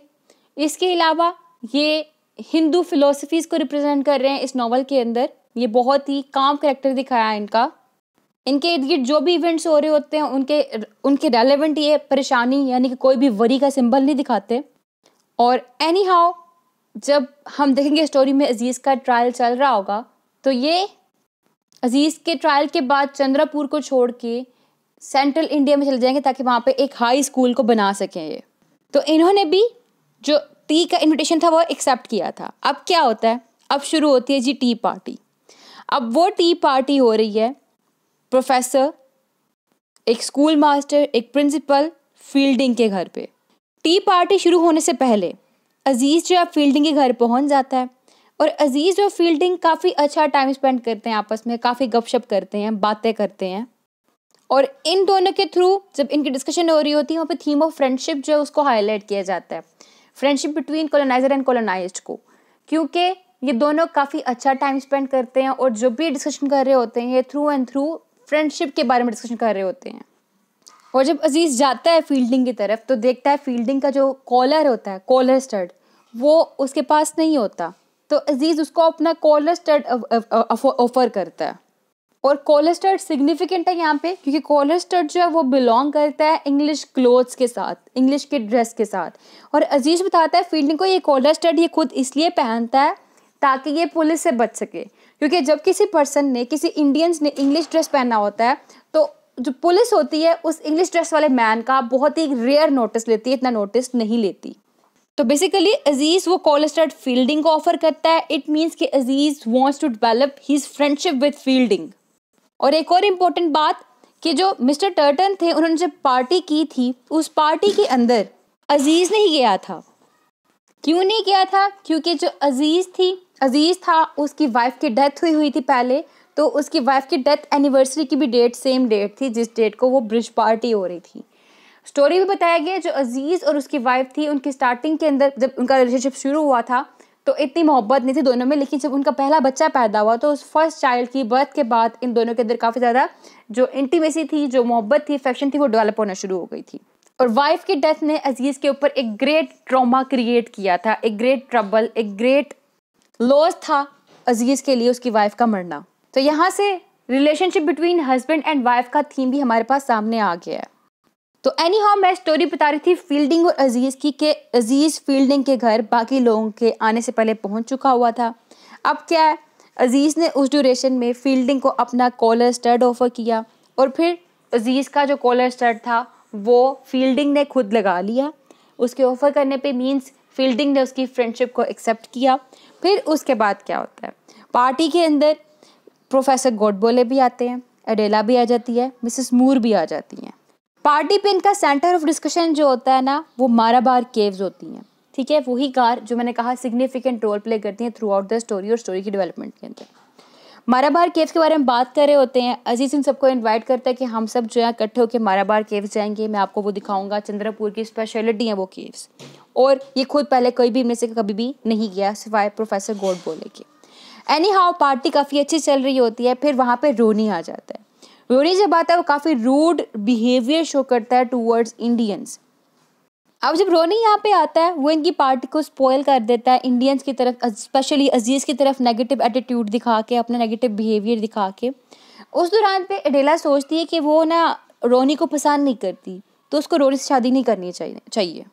इसके अलावा ये हिंदू फिलोसफीज़ को रिप्रेजेंट कर रहे हैं इस नावल के अंदर। ये बहुत ही काम करेक्टर दिखाया है इनका। इनके इर्द गिर्द जो भी इवेंट्स हो रहे होते हैं, उनके उनके रेलेवेंट ये परेशानी, यानी कि कोई भी वरी का सिंबल नहीं दिखाते। और एनी हाउ जब हम देखेंगे स्टोरी में अज़ीज़ का ट्रायल चल रहा होगा तो ये अज़ीज़ के ट्रायल के बाद चंद्रपुर को छोड़ के सेंट्रल इंडिया में चले जाएँगे ताकि वहाँ पे एक हाई स्कूल को बना सकें ये। तो इन्होंने भी जो टी का इनविटेशन था वो एक्सेप्ट किया था। अब क्या होता है? अब शुरू होती है जी टी पार्टी अब वो टी पार्टी हो रही है। प्रोफेसर एक स्कूल मास्टर एक प्रिंसिपल फील्डिंग के घर पे। टी पार्टी शुरू होने से पहले अज़ीज़ जो है फील्डिंग के घर पहुँच जाता है। और अज़ीज़ और फील्डिंग काफ़ी अच्छा टाइम स्पेंड करते हैं आपस में, काफ़ी गपशप करते हैं, बातें करते हैं। और इन दोनों के थ्रू जब इनकी डिस्कशन हो रही होती है, वहाँ पे थीम ऑफ़ फ्रेंडशिप जो है, उसको हाईलाइट किया जाता है। Friendship between colonizer and colonize को। क्योंकि ये दोनों काफ़ी अच्छा टाइम स्पेंड करते हैं और जो भी डिस्कशन कर रहे होते हैं, ये थ्रू एंड थ्रू फ्रेंडशिप के बारे में डिस्कशन कर रहे होते हैं। और जब अज़ीज़ जाता है फील्डिंग की तरफ़ तो देखता है फील्डिंग का जो कॉलर होता है कॉलर स्टड वो उसके पास नहीं होता। तो अज़ीज़ उसको अपना कॉलर स्टड ऑफ़र करता है। और कॉलर सिग्निफिकेंट है यहाँ पे, क्योंकि कॉलर जो है वो बिलोंग करता है इंग्लिश क्लोथ्स के साथ इंग्लिश के ड्रेस के साथ। और अज़ीज़ बताता है, फील्डिंग को ये कॉलर ये खुद इसलिए पहनता है ताकि ये पुलिस से बच सके। क्योंकि जब किसी पर्सन ने, किसी इंडियंस ने इंग्लिश ड्रेस पहना होता है तो जो पुलिस होती है, उस इंग्लिश ड्रेस वाले मैन का बहुत ही रेयर नोटिस लेती है, इतना नोटिस नहीं लेती। तो बेसिकली अज़ीज़ वो कॉल स्टार्ट फील्डिंग को ऑफ़र करता है. इट मीन्स कि Aziz wants to develop his friendship with Fielding और एक और इम्पोर्टेंट बात कि जो मिस्टर टर्टन थे, उन्होंने जब पार्टी की थी, उस पार्टी के अंदर अज़ीज़ नहीं गया था. क्यों नहीं गया था? क्योंकि जो अज़ीज़ थी अज़ीज़ था, उसकी वाइफ की डेथ हुई हुई थी पहले तो उसकी वाइफ की डेथ एनिवर्सरी की भी डेट सेम डेट थी, जिस डेट को वो ब्रिज पार्टी हो रही थी. स्टोरी भी बताया गया जो अज़ीज़ और उसकी वाइफ थी, उनकी स्टार्टिंग के अंदर जब उनका रिलेशनशिप शुरू हुआ था तो इतनी मोहब्बत नहीं थी दोनों में, लेकिन जब उनका पहला बच्चा पैदा हुआ तो उस फ़र्स्ट चाइल्ड की बर्थ के बाद इन दोनों के अंदर काफ़ी ज़्यादा जो इंटीमेसी थी, जो मोहब्बत थी फैक्शन थी, वो डेवलप होना शुरू हो गई थी। और वाइफ की डेथ ने अज़ीज़ के ऊपर एक ग्रेट ट्रॉमा क्रिएट किया था, एक ग्रेट ट्रबल एक ग्रेट लॉस था अज़ीज़ के लिए उसकी वाइफ का मरना। तो यहाँ से relationship between husband and wife का थीम भी हमारे पास सामने आ गया है। तो एनी हाउ मैं स्टोरी बता रही थी फील्डिंग और अज़ीज़ की कि अज़ीज़ फील्डिंग के घर बाकी लोगों के आने से पहले पहुँच चुका हुआ था। अब क्या है अज़ीज़ ने उस ड्यूरेशन में फील्डिंग को अपना कॉलर स्टड ऑफ़र किया और फिर अज़ीज़ का जो कॉलर स्टड था, वो फील्डिंग ने खुद लगा लिया। उसके ऑफ़र करने पे मींस फील्डिंग ने उसकी फ्रेंडशिप को एक्सेप्ट किया। फिर उसके बाद क्या होता है पार्टी के अंदर प्रोफेसर गोडबोले भी आते हैं अडेला भी आ जाती है मिसेस मूर भी आ जाती हैं। पार्टी पे इनका सेंटर ऑफ़ डिस्कशन जो होता है ना, वो माराबार केव्स होती हैं। ठीक है? वही कार जो मैंने कहा सिग्निफिकेंट रोल प्ले करती हैं थ्रू आउट द स्टोरी और स्टोरी की डेवलपमेंट के अंदर। माराबार केव्स के बारे में बात कर रहे होते हैं। अज़ीज़ इन सबको इनवाइट करता है कि हम सब जो है इकट्ठे होकर माराबार केव्स जाएँगे। मैं आपको वो दिखाऊँगा, चंद्रपुर की स्पेशलिटी है वो केव्स और ये खुद पहले कोई भी में से कभी भी नहीं गया, सिवाय प्रोफेसर गोड बोले के। एनी हाउ पार्टी काफ़ी अच्छी चल रही होती है, फिर वहाँ पर रोनी आ जाता है। रोनी जब आता है वो काफ़ी रूड बिहेवियर शो करता है टूवर्ड्स इंडियंस अब जब रोनी यहाँ पे आता है, वो इनकी पार्टी को स्पॉयल कर देता है इंडियंस की तरफ़ स्पेशली अज़ीज़ की तरफ़ नेगेटिव एटीट्यूड दिखा के, अपना नेगेटिव बिहेवियर दिखा के, उस दौरान पे एडेला सोचती है कि वो ना रोनी को पसंद नहीं करती तो उसको रोनी से शादी नहीं करनी चाहिए चाहिए।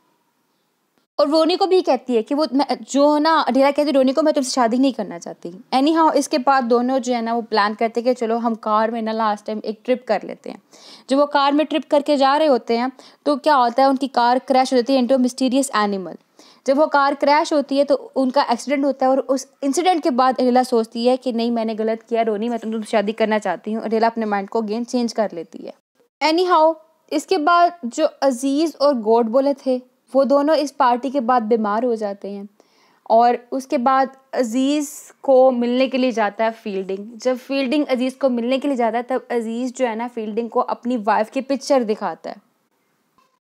और रोनी को भी कहती है कि वो, मैं, जो है ना अडेरा कहती है, रोनी को मैं तुमसे शादी नहीं करना चाहती। एनी हाउ इसके बाद दोनों जो है ना, वो प्लान करते हैं कि चलो, हम कार में ना लास्ट टाइम एक ट्रिप कर लेते हैं। जब वो कार में ट्रिप करके जा रहे होते हैं तो क्या होता है, उनकी कार क्रैश हो जाती है इंटू मिस्टीरियस एनिमल जब वो कार क्रैश होती है तो उनका एक्सीडेंट होता है और उस इंसिडेंट के बाद अडेला सोचती है कि नहीं, मैंने गलत किया, रोनी, मैं तुम तुमसे शादी करना चाहती हूँ। अडेला अपने माइंड को अगेन चेंज कर लेती है। एनी हाउ इसके बाद जो अज़ीज़ और गोड बोले थे वो दोनों इस पार्टी के बाद बीमार हो जाते हैं। और उसके बाद अज़ीज़ को मिलने के लिए जाता है फील्डिंग। जब फील्डिंग अज़ीज़ को मिलने के लिए जाता है, तब अज़ीज़ जो है ना, फील्डिंग को अपनी वाइफ की पिक्चर दिखाता है।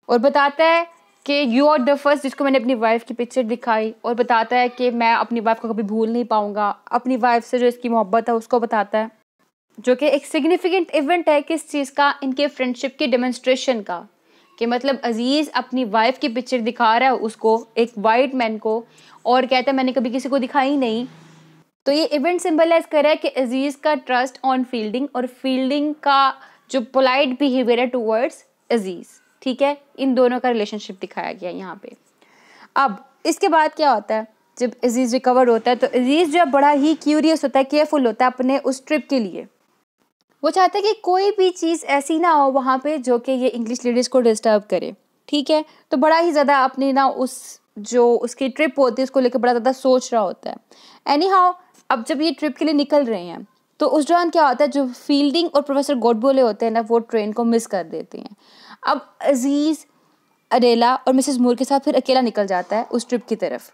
और बताता है कि यू आर द फ़र्स्ट जिसको मैंने अपनी वाइफ की पिक्चर दिखाई। और बताता है कि मैं अपनी वाइफ को कभी भूल नहीं पाऊँगा। अपनी वाइफ से जो इसकी मोहब्बत है, उसको बताता है। जो कि एक सिग्निफिकेंट इवेंट है किस चीज़ का, इनके फ्रेंडशिप की डेमोन्स्ट्रेशन का। कि मतलब अज़ीज़ अपनी वाइफ की पिक्चर दिखा रहा है उसको, एक वाइट मैन को, और कहता है, मैंने कभी किसी को दिखाई नहीं। तो ये इवेंट सिंबलाइज कर रहा है कि अज़ीज़ का ट्रस्ट ऑन फील्डिंग और फील्डिंग का जो पोलाइट बिहेवियर है टूवर्ड्स अज़ीज़, ठीक है? इन दोनों का रिलेशनशिप दिखाया गया यहाँ पे। अब, इसके बाद क्या होता है? जब अज़ीज़ रिकवर होता है तो अज़ीज़ जो है बड़ा ही क्यूरियस होता है केयरफुल होता है अपने उस ट्रिप के लिए। वो चाहता है कि कोई भी चीज़ ऐसी ना हो वहाँ पे जो कि ये इंग्लिश लेडीज़ को डिस्टर्ब करे। ठीक है? तो बड़ा ही ज़्यादा अपनी ना उस जो उसकी ट्रिप होती है, उसको लेकर बड़ा ज़्यादा सोच रहा होता है। एनी हाउ अब जब ये ट्रिप के लिए निकल रहे हैं तो उस दौरान क्या होता है, जो फील्डिंग और प्रोफेसर गोडबोले होते हैं ना, वो ट्रेन को मिस कर देते हैं। अब अज़ीज़ अरेला और मिसेस मूर के साथ फिर अकेला निकल जाता है उस ट्रिप की तरफ़।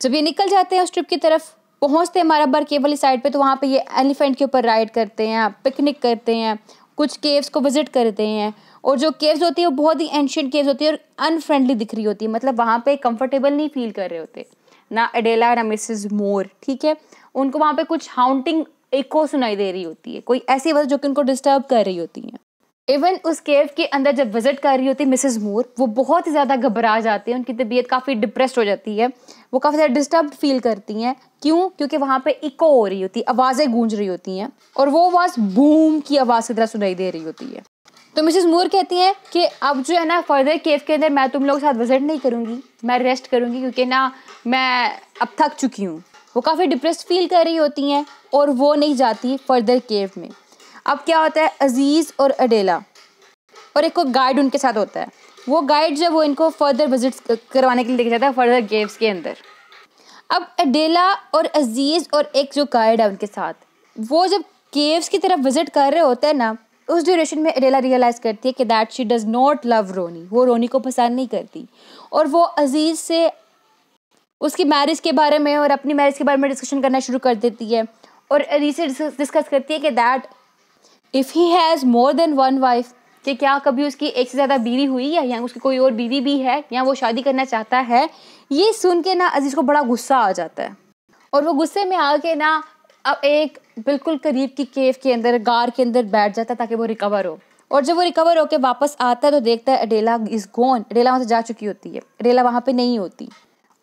जब ये निकल जाते हैं उस ट्रिप की तरफ़ पहुँचते हैं मारा बार केवल साइड पे तो वहाँ पे ये एलिफेंट के ऊपर राइड करते हैं पिकनिक करते हैं, कुछ केव्स को विज़िट करते हैं। और जो केव्स होती है, वो बहुत ही एंशियंट केव्स होती है और अनफ्रेंडली दिख रही होती है। मतलब वहाँ पे कंफर्टेबल नहीं फील कर रहे होते। ना अडेला ना मिसेस मोर ठीक है? उनको वहाँ पे कुछ हाउंटिंग एको सुनाई दे रही होती है। कोई ऐसी वजह जो कि उनको डिस्टर्ब कर रही होती है। इवन उस केव के अंदर जब विज़िट कर रही होती है मिसेस मोर वो बहुत ही ज़्यादा घबरा जाती है। उनकी तबीयत काफ़ी डिप्रेस्ड हो जाती है। वो काफ़ी ज़्यादा डिस्टर्ब फील करती हैं। क्यों? क्योंकि वहाँ पे इको हो रही होती है आवाज़ें गूंज रही होती हैं और वो आवाज़ बूम की आवाज़ की तरह सुनाई दे रही होती है। तो मिसेस मूर कहती हैं कि अब जो है ना फर्दर केव के अंदर मैं तुम लोगों के साथ विज़िट नहीं करूँगी, मैं रेस्ट करूँगी क्योंकि ना मैं अब थक चुकी हूँ। वो काफ़ी डिप्रेस फील कर रही होती हैं और वो नहीं जाती फर्दर केव में। अब क्या होता है? अज़ीज़ और अडेला और एक गाइड उनके साथ होता है। वो गाइड जब वो इनको फर्दर विज़िट करवाने के लिए लेके जाता है फर्दर केव्स के अंदर। अब अडेला और अज़ीज़ और एक जो गाइड है उनके साथ, वो जब केव्स की तरफ़ विज़िट कर रहे होते हैं ना, उस ड्यूरेशन में अडेला रियलाइज़ करती है कि that she does not love Ronny वो रोनी को पसंद नहीं करती। और वो अज़ीज़ से उसकी मैरिज के बारे में और अपनी मैरिज के बारे में डिस्कशन करना शुरू कर देती है और अज़ीज़ से डिस्कस करती है कि that if he has more than one wife कि क्या कभी उसकी एक से ज़्यादा बीवी हुई है, या उसकी कोई और बीवी भी है, या वो शादी करना चाहता है, ये सुन के ना अज़ीज़ को बड़ा गुस्सा आ जाता है। और वो गुस्से में आके ना अब एक बिल्कुल करीब की केव के अंदर, गार के अंदर बैठ जाता है ताकि वो रिकवर हो। और जब वो रिकवर होकर वापस आता है तो देखता है अडेला इज़ गोन अडेला वहाँ से जा चुकी होती है। अडेला वहाँ पे नहीं होती।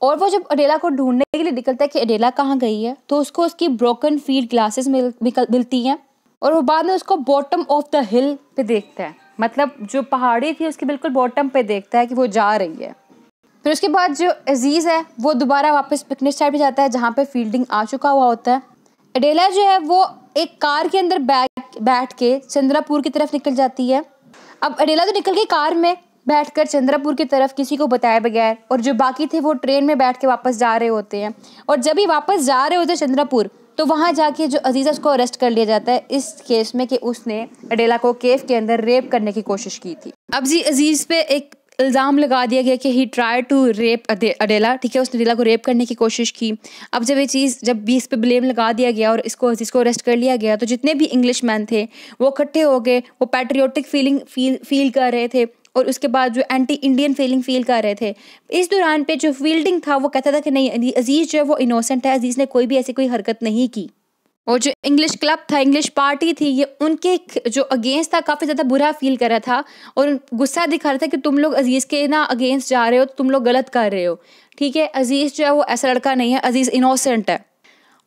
और वो जब अडेला को ढूँढने के लिए निकलता है कि अडेला कहाँ गई है तो उसको उसकी ब्रोकन फ़ील्ड ग्लासेस मिल मिलती हैं। और वो बाद में उसको बॉटम ऑफ़ द हिल पे देखता है। मतलब जो पहाड़ी थी उसके बिल्कुल बॉटम पे देखता है कि वो जा रही है। फिर उसके बाद जो अज़ीज़ है, वो दोबारा वापस पिकनिक साइड पे जाता है, जहाँ पे फील्डिंग आ चुका हुआ होता है। अडेला जो है, वो एक कार के अंदर बैठ बैठ के चंद्रापुर की तरफ़ निकल जाती है। अब अडेला तो निकल गई कार में, बैठकर चंद्रापुर की तरफ़ किसी को बताए बगैर, और जो बाकी थे वो ट्रेन में बैठ के वापस जा रहे होते हैं। और जब ही वापस जा रहे होते हैं चंद्रापुर तो वहाँ जाके जो अजीज़ा उसको अरेस्ट कर लिया जाता है, इस केस में कि उसने अडेला को केव के अंदर रेप करने की कोशिश की थी। अब जी अज़ीज़ पे एक इल्ज़ाम लगा दिया गया कि he try to rape Adela, ठीक है, उसने अडेला को रेप करने की कोशिश की। अब जब ये चीज़, जब इस पर ब्लेम लगा दिया गया और इसको अज़ीज़ को अरेस्ट कर लिया गया तो जितने भी इंग्लिश मैन थे, वो इकट्ठे हो गए, वो पैट्रियोटिक फीलिंग फील फील कर रहे थे। और उसके बाद जो एंटी इंडियन फीलिंग फील कर रहे थे। इस दौरान पे जो फील्डिंग था, वो कहता था कि नहीं अज़ीज़ जो है वो इनोसेंट है, अज़ीज़ ने कोई भी ऐसी कोई हरकत नहीं की। और जो इंग्लिश क्लब था इंग्लिश पार्टी थी, ये उनके जो अगेंस्ट था, काफ़ी ज़्यादा बुरा फील कर रहा था और गुस्सा दिखा रहा था कि तुम लोग अज़ीज़ के ना अगेंस्ट जा रहे हो, तुम लोग गलत कर रहे हो। ठीक है, अज़ीज़ जो है वो ऐसा लड़का नहीं है, अज़ीज़ इनोसेंट है।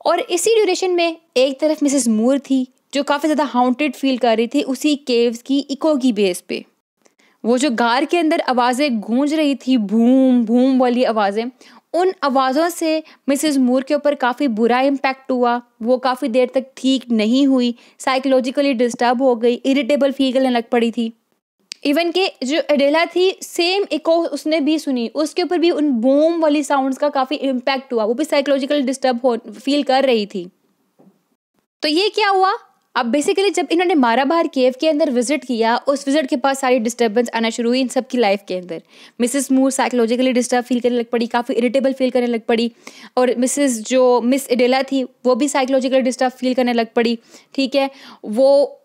और इसी ड्यूरेशन में एक तरफ़ मिसेस मूर थी, जो काफ़ी ज़्यादा हाउंटेड फील कर रही थी उसी केव्स की इको की बेस पे। वो जो गार के अंदर आवाज़ें गूंज रही थी, भूम भूम वाली आवाज़ें, उन आवाज़ों से मिसेस मूर के ऊपर काफ़ी बुरा इम्पैक्ट हुआ। वो काफ़ी देर तक ठीक नहीं हुई साइकोलॉजिकली डिस्टर्ब हो गई इरिटेबल फील करने लग पड़ी थी। इवन के जो एडेला थी सेम इको उसने भी सुनी। उसके ऊपर भी उन बूम वाली साउंड्स का काफ़ी इम्पैक्ट हुआ। वो भी साइकोलॉजिकल डिस्टर्ब हो फील कर रही थी। तो ये क्या हुआ? अब बेसिकली जब इन्होंने माराबार केव के अंदर विज़िट किया, उस विज़िट के पास सारी डिस्टर्बेंस आना शुरू हुई इन सब की लाइफ के अंदर। Mrs Moore psychologically disturb feel करने लग पड़ी, काफ़ी इरिटेबल फील करने लग पड़ी, और मिसेस जो मिस इडेला थी, वो भी साइकोलॉजिकली डिस्टर्ब फील करने लग पड़ी, ठीक है? वो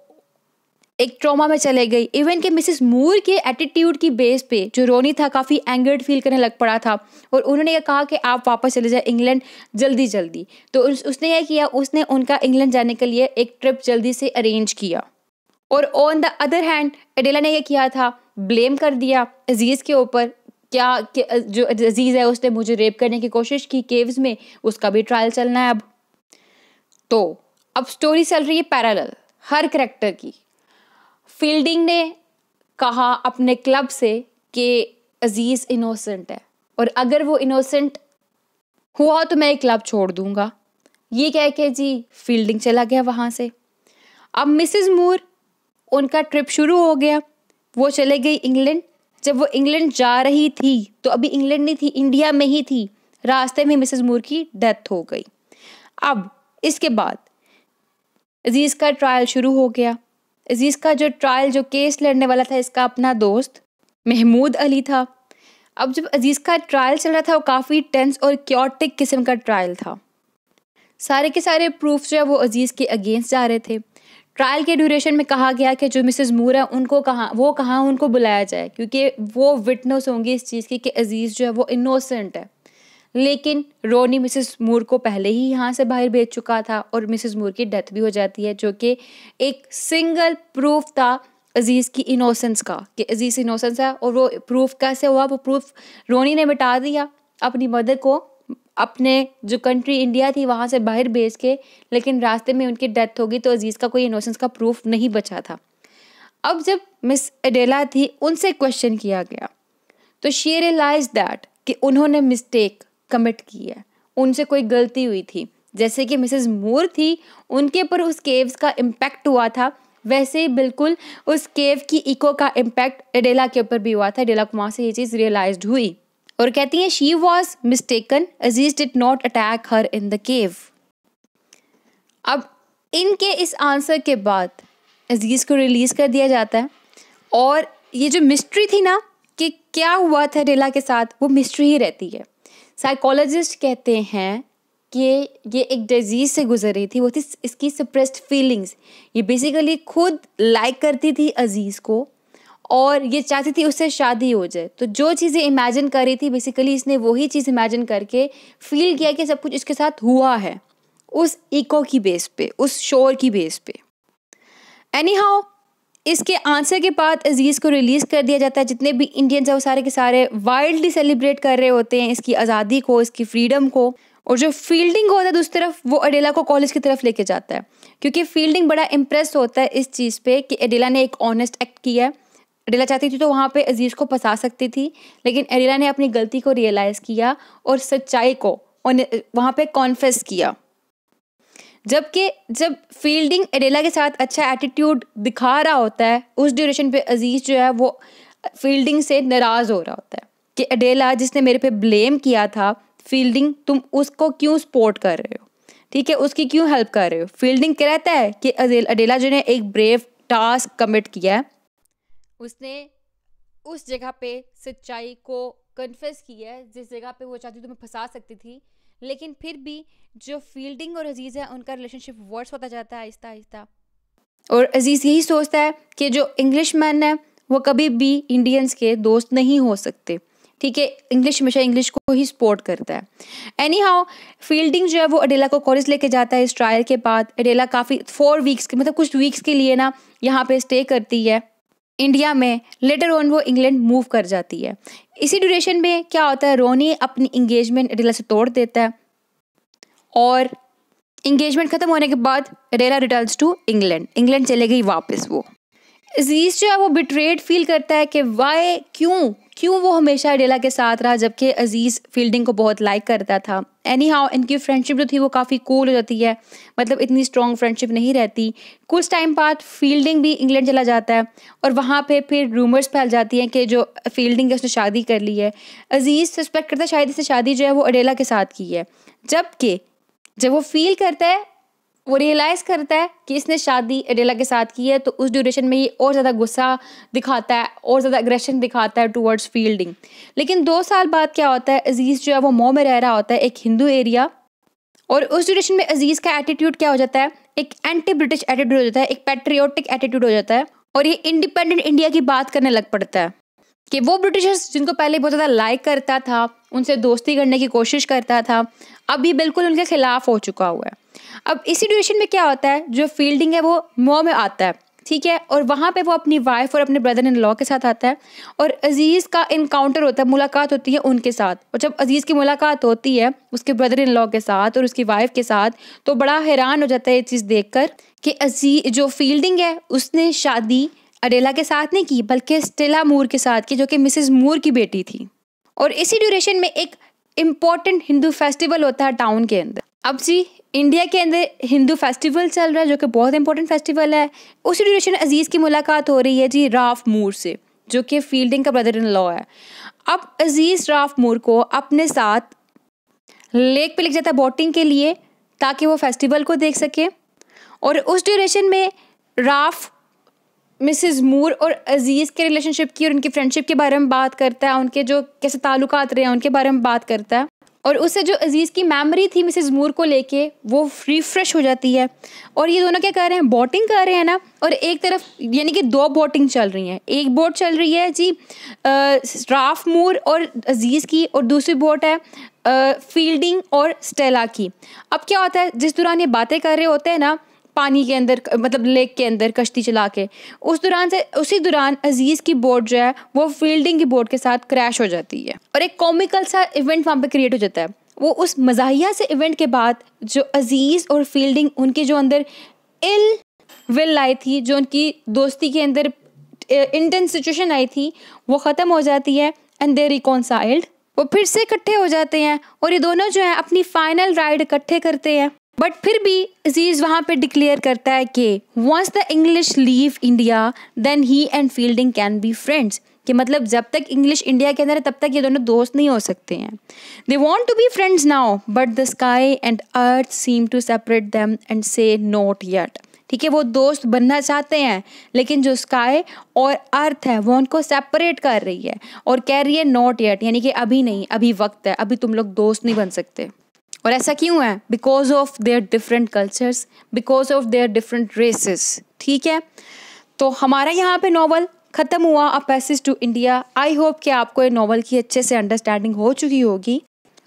एक ट्रॉमा में चले गई। इवन कि मिसेस मूर के एटीट्यूड की बेस पे जो रोनी था काफ़ी एंगर्ड फील करने लग पड़ा था। और उन्होंने ये कहा कि आप वापस चले जाए इंग्लैंड जल्दी जल्दी। तो उस, उसने यह किया उसने उनका इंग्लैंड जाने के लिए एक ट्रिप जल्दी से अरेंज किया। और on the other hand Adela ने यह किया था ब्लेम कर दिया अज़ीज़ के ऊपर। क्या जो अज़ीज़ है उसने मुझे रेप करने की कोशिश की केव्स में उसका भी ट्रायल चलना है अब। तो अब स्टोरी चल रही है पैरेलल हर करेक्टर की। फील्डिंग ने कहा अपने क्लब से कि अज़ीज़ इनोसेंट है। और अगर वो इनोसेंट हुआ तो मैं क्लब छोड़ दूँगा। ये कह के जी, फील्डिंग चला गया वहाँ से। अब मिसेस मूर, उनका ट्रिप शुरू हो गया। वो चले गई इंग्लैंड। जब वो इंग्लैंड जा रही थी तो अभी इंग्लैंड नहीं थी, इंडिया में ही थी। रास्ते में मिसेस मूर की डेथ हो गई। अब इसके बाद अज़ीज़ का ट्रायल शुरू हो गया। अज़ीज़ का जो ट्रायल जो केस लड़ने वाला था, इसका अपना दोस्त महमूद अली था। अब जब अज़ीज़ का ट्रायल चल रहा था, वो काफ़ी टेंस और क्योटिक किस्म का ट्रायल था। सारे के सारे प्रूफ जो है, वो अज़ीज़ के अगेंस्ट जा रहे थे। ट्रायल के ड्यूरेशन में कहा गया कि जो मिसेस मूर है, उनको कहाँ, वो कहाँ उनको बुलाया जाए, क्योंकि वो विटनेस होंगी इस चीज़ की कि अज़ीज़ जो है, वो इनोसेंट है। लेकिन रोनी मिसेस मूर को पहले ही यहाँ से बाहर भेज चुका था और मिसेस मूर की डेथ भी हो जाती है, जो कि एक सिंगल प्रूफ था अज़ीज़ की इनोसेंस का, कि अज़ीज़ इनोसेंस है और वो प्रूफ कैसे हुआ? वो प्रूफ रोनी ने मिटा दिया अपनी मदर को, अपने जो कंट्री इंडिया थी वहाँ से बाहर भेज के, लेकिन रास्ते में उनकी डेथ होगी तो अज़ीज़ का कोई इनोसेंस का प्रूफ नहीं बचा था। अब जब मिस एडेला थी, उनसे क्वेश्चन किया गया। तो शी रियलाइज़ दैट कि उन्होंने मिस्टेक कमिट की है। उनसे कोई गलती हुई थी। जैसे कि मिसेस मूर थी, उनके ऊपर उस केव्स का इम्पैक्ट हुआ था। वैसे ही बिल्कुल उस केव की इको का इम्पैक्ट एडेला के ऊपर भी हुआ था। एडेला को वहाँ से ये चीज़ रियलाइज़ हुई। और कहती हैं she was mistaken Aziz did not attack her in the cave अब इनके इस आंसर के बाद अज़ीज़ को रिलीज़ कर दिया जाता है। और ये जो मिस्ट्री थी ना, कि क्या हुआ था डेला के साथ, वो मिस्ट्री ही रहती है। साइकोलॉजिस्ट कहते हैं कि ये एक डिज़ीज़ से गुजर रही थी, वो थी इसकी सप्रेस्ड फीलिंग्स ये बेसिकली खुद लाइक करती थी अज़ीज़ को और ये चाहती थी उससे शादी हो जाए। तो जो चीज़ें इमेजिन कर रही थी बेसिकली इसने वही चीज़ इमेजिन करके फील किया कि सब कुछ इसके साथ हुआ है, उस इको की बेस पे, उस शोर की बेस पे। एनी हाउ इसके आंसर के बाद अज़ीज़ को रिलीज़ कर दिया जाता है। जितने भी इंडियंस हैं, वो सारे के सारे वाइल्डली सेलिब्रेट कर रहे होते हैं इसकी आज़ादी को, इसकी फ्रीडम को। और जो फील्डिंग होता है दूसरी तरफ़ वो अडेला को कॉलेज की तरफ़ लेके जाता है। क्योंकि फील्डिंग बड़ा इम्प्रेस होता है इस चीज़ पे कि अडेला ने एक ऑनेस्ट एक्ट किया है। अडेला चाहती थी तो वहाँ पे अज़ीज़ को फंसा सकती थी, लेकिन अडेला ने अपनी गलती को रियलाइज़ किया और सच्चाई को वहाँ पे कॉन्फेस किया। जबकि जब फील्डिंग एडेला के साथ अच्छा एटीट्यूड दिखा रहा होता है, उस ड्यूरेशन पे अज़ीज़ जो है वो फील्डिंग से नाराज़ हो रहा होता है कि अडेला जिसने मेरे पे ब्लेम किया था फील्डिंग तुम उसको क्यों सपोर्ट कर रहे हो? ठीक है, उसकी क्यों हेल्प कर रहे हो? फील्डिंग कहता है कि अडेला जो ने एक ब्रेव टास्क कमिट किया है? उसने उस जगह पे सच्चाई को कन्फेस किया है, जिस जगह पे वो चाहती तुम्हें फंसा सकती थी लेकिन फिर भी जो फील्डिंग और अज़ीज़ है, उनका रिलेशनशिप वर्स होता जाता है, आहिस्ता आहिस्ता। और अज़ीज़ यही सोचता है कि जो इंग्लिश मैन है, वो कभी भी इंडियंस के दोस्त नहीं हो सकते। ठीक है इंग्लिश हमेशा इंग्लिश को ही सपोर्ट करता है। एनी हाउ फील्डिंग जो है, वो अडेला को कॉलेज लेके जाता है, इस ट्रायल के बाद। अडेला काफ़ी फोर वीक्स के मतलब कुछ वीक्स के लिए ना, यहाँ पे स्टे करती है। इंडिया में लेटर ऑन वो इंग्लैंड मूव कर जाती है। इसी ड्यूरेशन में क्या होता है रोनी अपनी इंगेजमेंट अडेला से तोड़ देता है। और इंगेजमेंट ख़त्म होने के बाद रेला रिटर्न्स टू इंग्लैंड इंग्लैंड चले गई वापस वो। अज़ीज़ जो है वो बिट्रेड फील करता है कि वाई क्यों क्यों वो हमेशा अडेला के साथ रहा जबकि अज़ीज़ फील्डिंग को बहुत लाइक करता था? एनी हाउ इनकी फ्रेंडशिप जो थी वो काफ़ी कूल हो जाती है। मतलब इतनी स्ट्रॉन्ग फ्रेंडशिप नहीं रहती। कुछ टाइम बाद फील्डिंग भी इंग्लैंड चला जाता है और वहाँ पे फिर रूमर्स फैल जाती हैं कि जो फील्डिंग है उसने शादी कर ली है। अज़ीज़ सस्पेक्ट करता है शायद इससे शादी जो है वो अडेला के साथ की है। जबकि जब वो फील करता है वो रियलाइज़ करता है कि इसने शादी एडेला के साथ की है तो उस ड्यूरेशन में ये और ज़्यादा गुस्सा दिखाता है, और ज़्यादा अग्रेशन दिखाता है टूवर्ड्स फील्डिंग लेकिन दो साल बाद क्या होता है अज़ीज़ जो है वो मोह में रह रहा होता है एक हिंदू एरिया और उस ड्यूरेशन में अज़ीज़ का एटीट्यूड क्या हो जाता है, एक एंटी ब्रिटिश एटीट्यूड हो जाता है, एक पेट्रियोटिक एटीट्यूड हो जाता है, और ये इंडिपेंडेंट इंडिया की बात करने लग पड़ता है कि वो ब्रिटिशर्स जिनको पहले बहुत ज़्यादा लाइक करता था, उनसे दोस्ती करने की कोशिश करता था, अभी बिल्कुल उनके खिलाफ हो चुका हुआ है। अब इसी ड्यूरेशन में क्या होता है? जो फील्डिंग है, वो मो में आता है, ठीक है? और वहाँ पे वो अपनी वाइफ और अपने ब्रदर इन लॉ के साथ आता है और अज़ीज़ का इनकाउंटर होता है, मुलाकात होती है उनके साथ। और जब अज़ीज़ की मुलाकात होती है उसके ब्रदर इन लॉ के साथ और उसकी वाइफ के साथ तो बड़ा हैरान हो जाता है ये चीज़ देख कर कि अज़ीज़, जो फील्डिंग है, उसने शादी अडेला के साथ नहीं की, बल्कि स्टेला मूर के साथ की, जो कि मिसिज मूर की बेटी थी। और इसी ड्यूरेशन में एक इंपॉर्टेंट हिंदू फेस्टिवल होता है टाउन के अंदर। अब जी इंडिया के अंदर हिंदू फेस्टिवल चल रहा है, जो कि बहुत इंपॉर्टेंट फेस्टिवल है। उसी ड्यूरेशन अज़ीज़ की मुलाकात हो रही है जी राफ मूर से, जो कि फील्डिंग का ब्रदर इन लॉ है। अब अज़ीज़ राफ मूर को अपने साथ लेक पे लिख जाता है बोटिंग के लिए, ताकि वो फेस्टिवल को देख सके। और उस ड्यूरेशन में राफ मिसिज मूर और अज़ीज़ के रिलेशनशिप की और उनकी फ्रेंडशिप के बारे में बात करता है, उनके जो कैसे ताल्लुकात रहे हैं, उनके बारे में बात करता है। और उससे जो अज़ीज़ की मेमोरी थी मिसिज मूर को लेके, वो रिफ्रेश हो जाती है। और ये दोनों क्या कर रहे हैं? बोटिंग कर रहे हैं ना? और एक तरफ़, यानी कि दो बोटिंग चल रही हैं। एक बोट चल रही है जी राफ मूर और अज़ीज़ की, और दूसरी बोट है फील्डिंग और स्टेला की। अब क्या होता है? जिस दौरान ये बातें कर रहे होते हैं ना पानी के अंदर मतलब लेक के अंदर कश्ती चला के। उस दौरान से, उसी दौरान अज़ीज़ की बोट जो है, वो फील्डिंग की बोट के साथ क्रैश हो जाती है। और एक कॉमिकल सा इवेंट वहाँ पे क्रिएट हो जाता है। वो उस मजाहिया से इवेंट के बाद जो अज़ीज़ और फील्डिंग उनके जो अंदर इल विल आई थी, जो उनकी दोस्ती के अंदर इंटेंस सिचुएशन आई थी, वो ख़त्म हो जाती है एंड दे रिकॉन्साइल्ड वो फिर से इकट्ठे हो जाते हैं और ये दोनों जो है अपनी फाइनल राइड इकट्ठे करते हैं। बट फिर भी अज़ीज़ वहाँ पे डिक्लेयर करता है कि once the English leave India then he and Fielding can be friends कि मतलब जब तक इंग्लिश इंडिया के अंदर है, तब तक ये दोनों दोस्त नहीं हो सकते हैं। They want to be friends now but the sky and earth seem to separate them and say not yet ठीक है, वो दोस्त बनना चाहते हैं, लेकिन जो स्काई और अर्थ है, वो उनको सेपरेट कर रही है और कह रही है नॉट येट यानी कि अभी नहीं, अभी वक्त है, अभी तुम लोग दोस्त नहीं बन सकते। और ऐसा क्यों है? Because of their different cultures because of their different races ठीक है? तो हमारा यहाँ पे नावल ख़त्म हुआ। A passage to India I hope कि आपको ये नावल की अच्छे से अंडरस्टैंडिंग हो चुकी होगी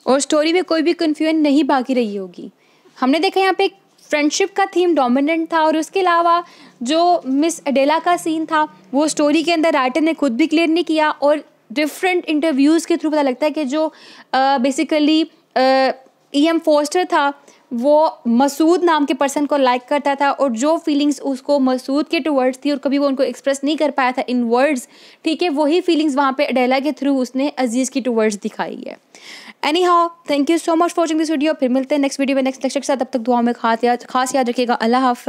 और स्टोरी में कोई भी कन्फ्यूज़न नहीं बाकी रही होगी। हमने देखा यहाँ पे फ्रेंडशिप का थीम डोमिनेंट था और उसके अलावा जो मिस अडेला का सीन था वो स्टोरी के अंदर राइटर ने खुद भी क्लियर नहीं किया और डिफरेंट इंटरव्यूज़ के थ्रू पता लगता है कि जो basically uh, E M Forster था, वो मसूद नाम के पर्सन को लाइक करता था और जो फीलिंग्स उसको मसूद के टूवर्ड्स थी और कभी वो उनको एक्सप्रेस नहीं कर पाया था इन वर्ड्स ठीक है, वही फीलिंग्स वहाँ पे अडेला के थ्रू उसने अज़ीज़ की टूवर्ड्स दिखाई है। Any how thank you so much for watching this video फिर मिलते हैं नेक्स्ट वीडियो में नेक्स्ट लेक्चर के साथ, तब तक दुआ में खास याद खास याद रखिएगा, अल्लाह हाफ़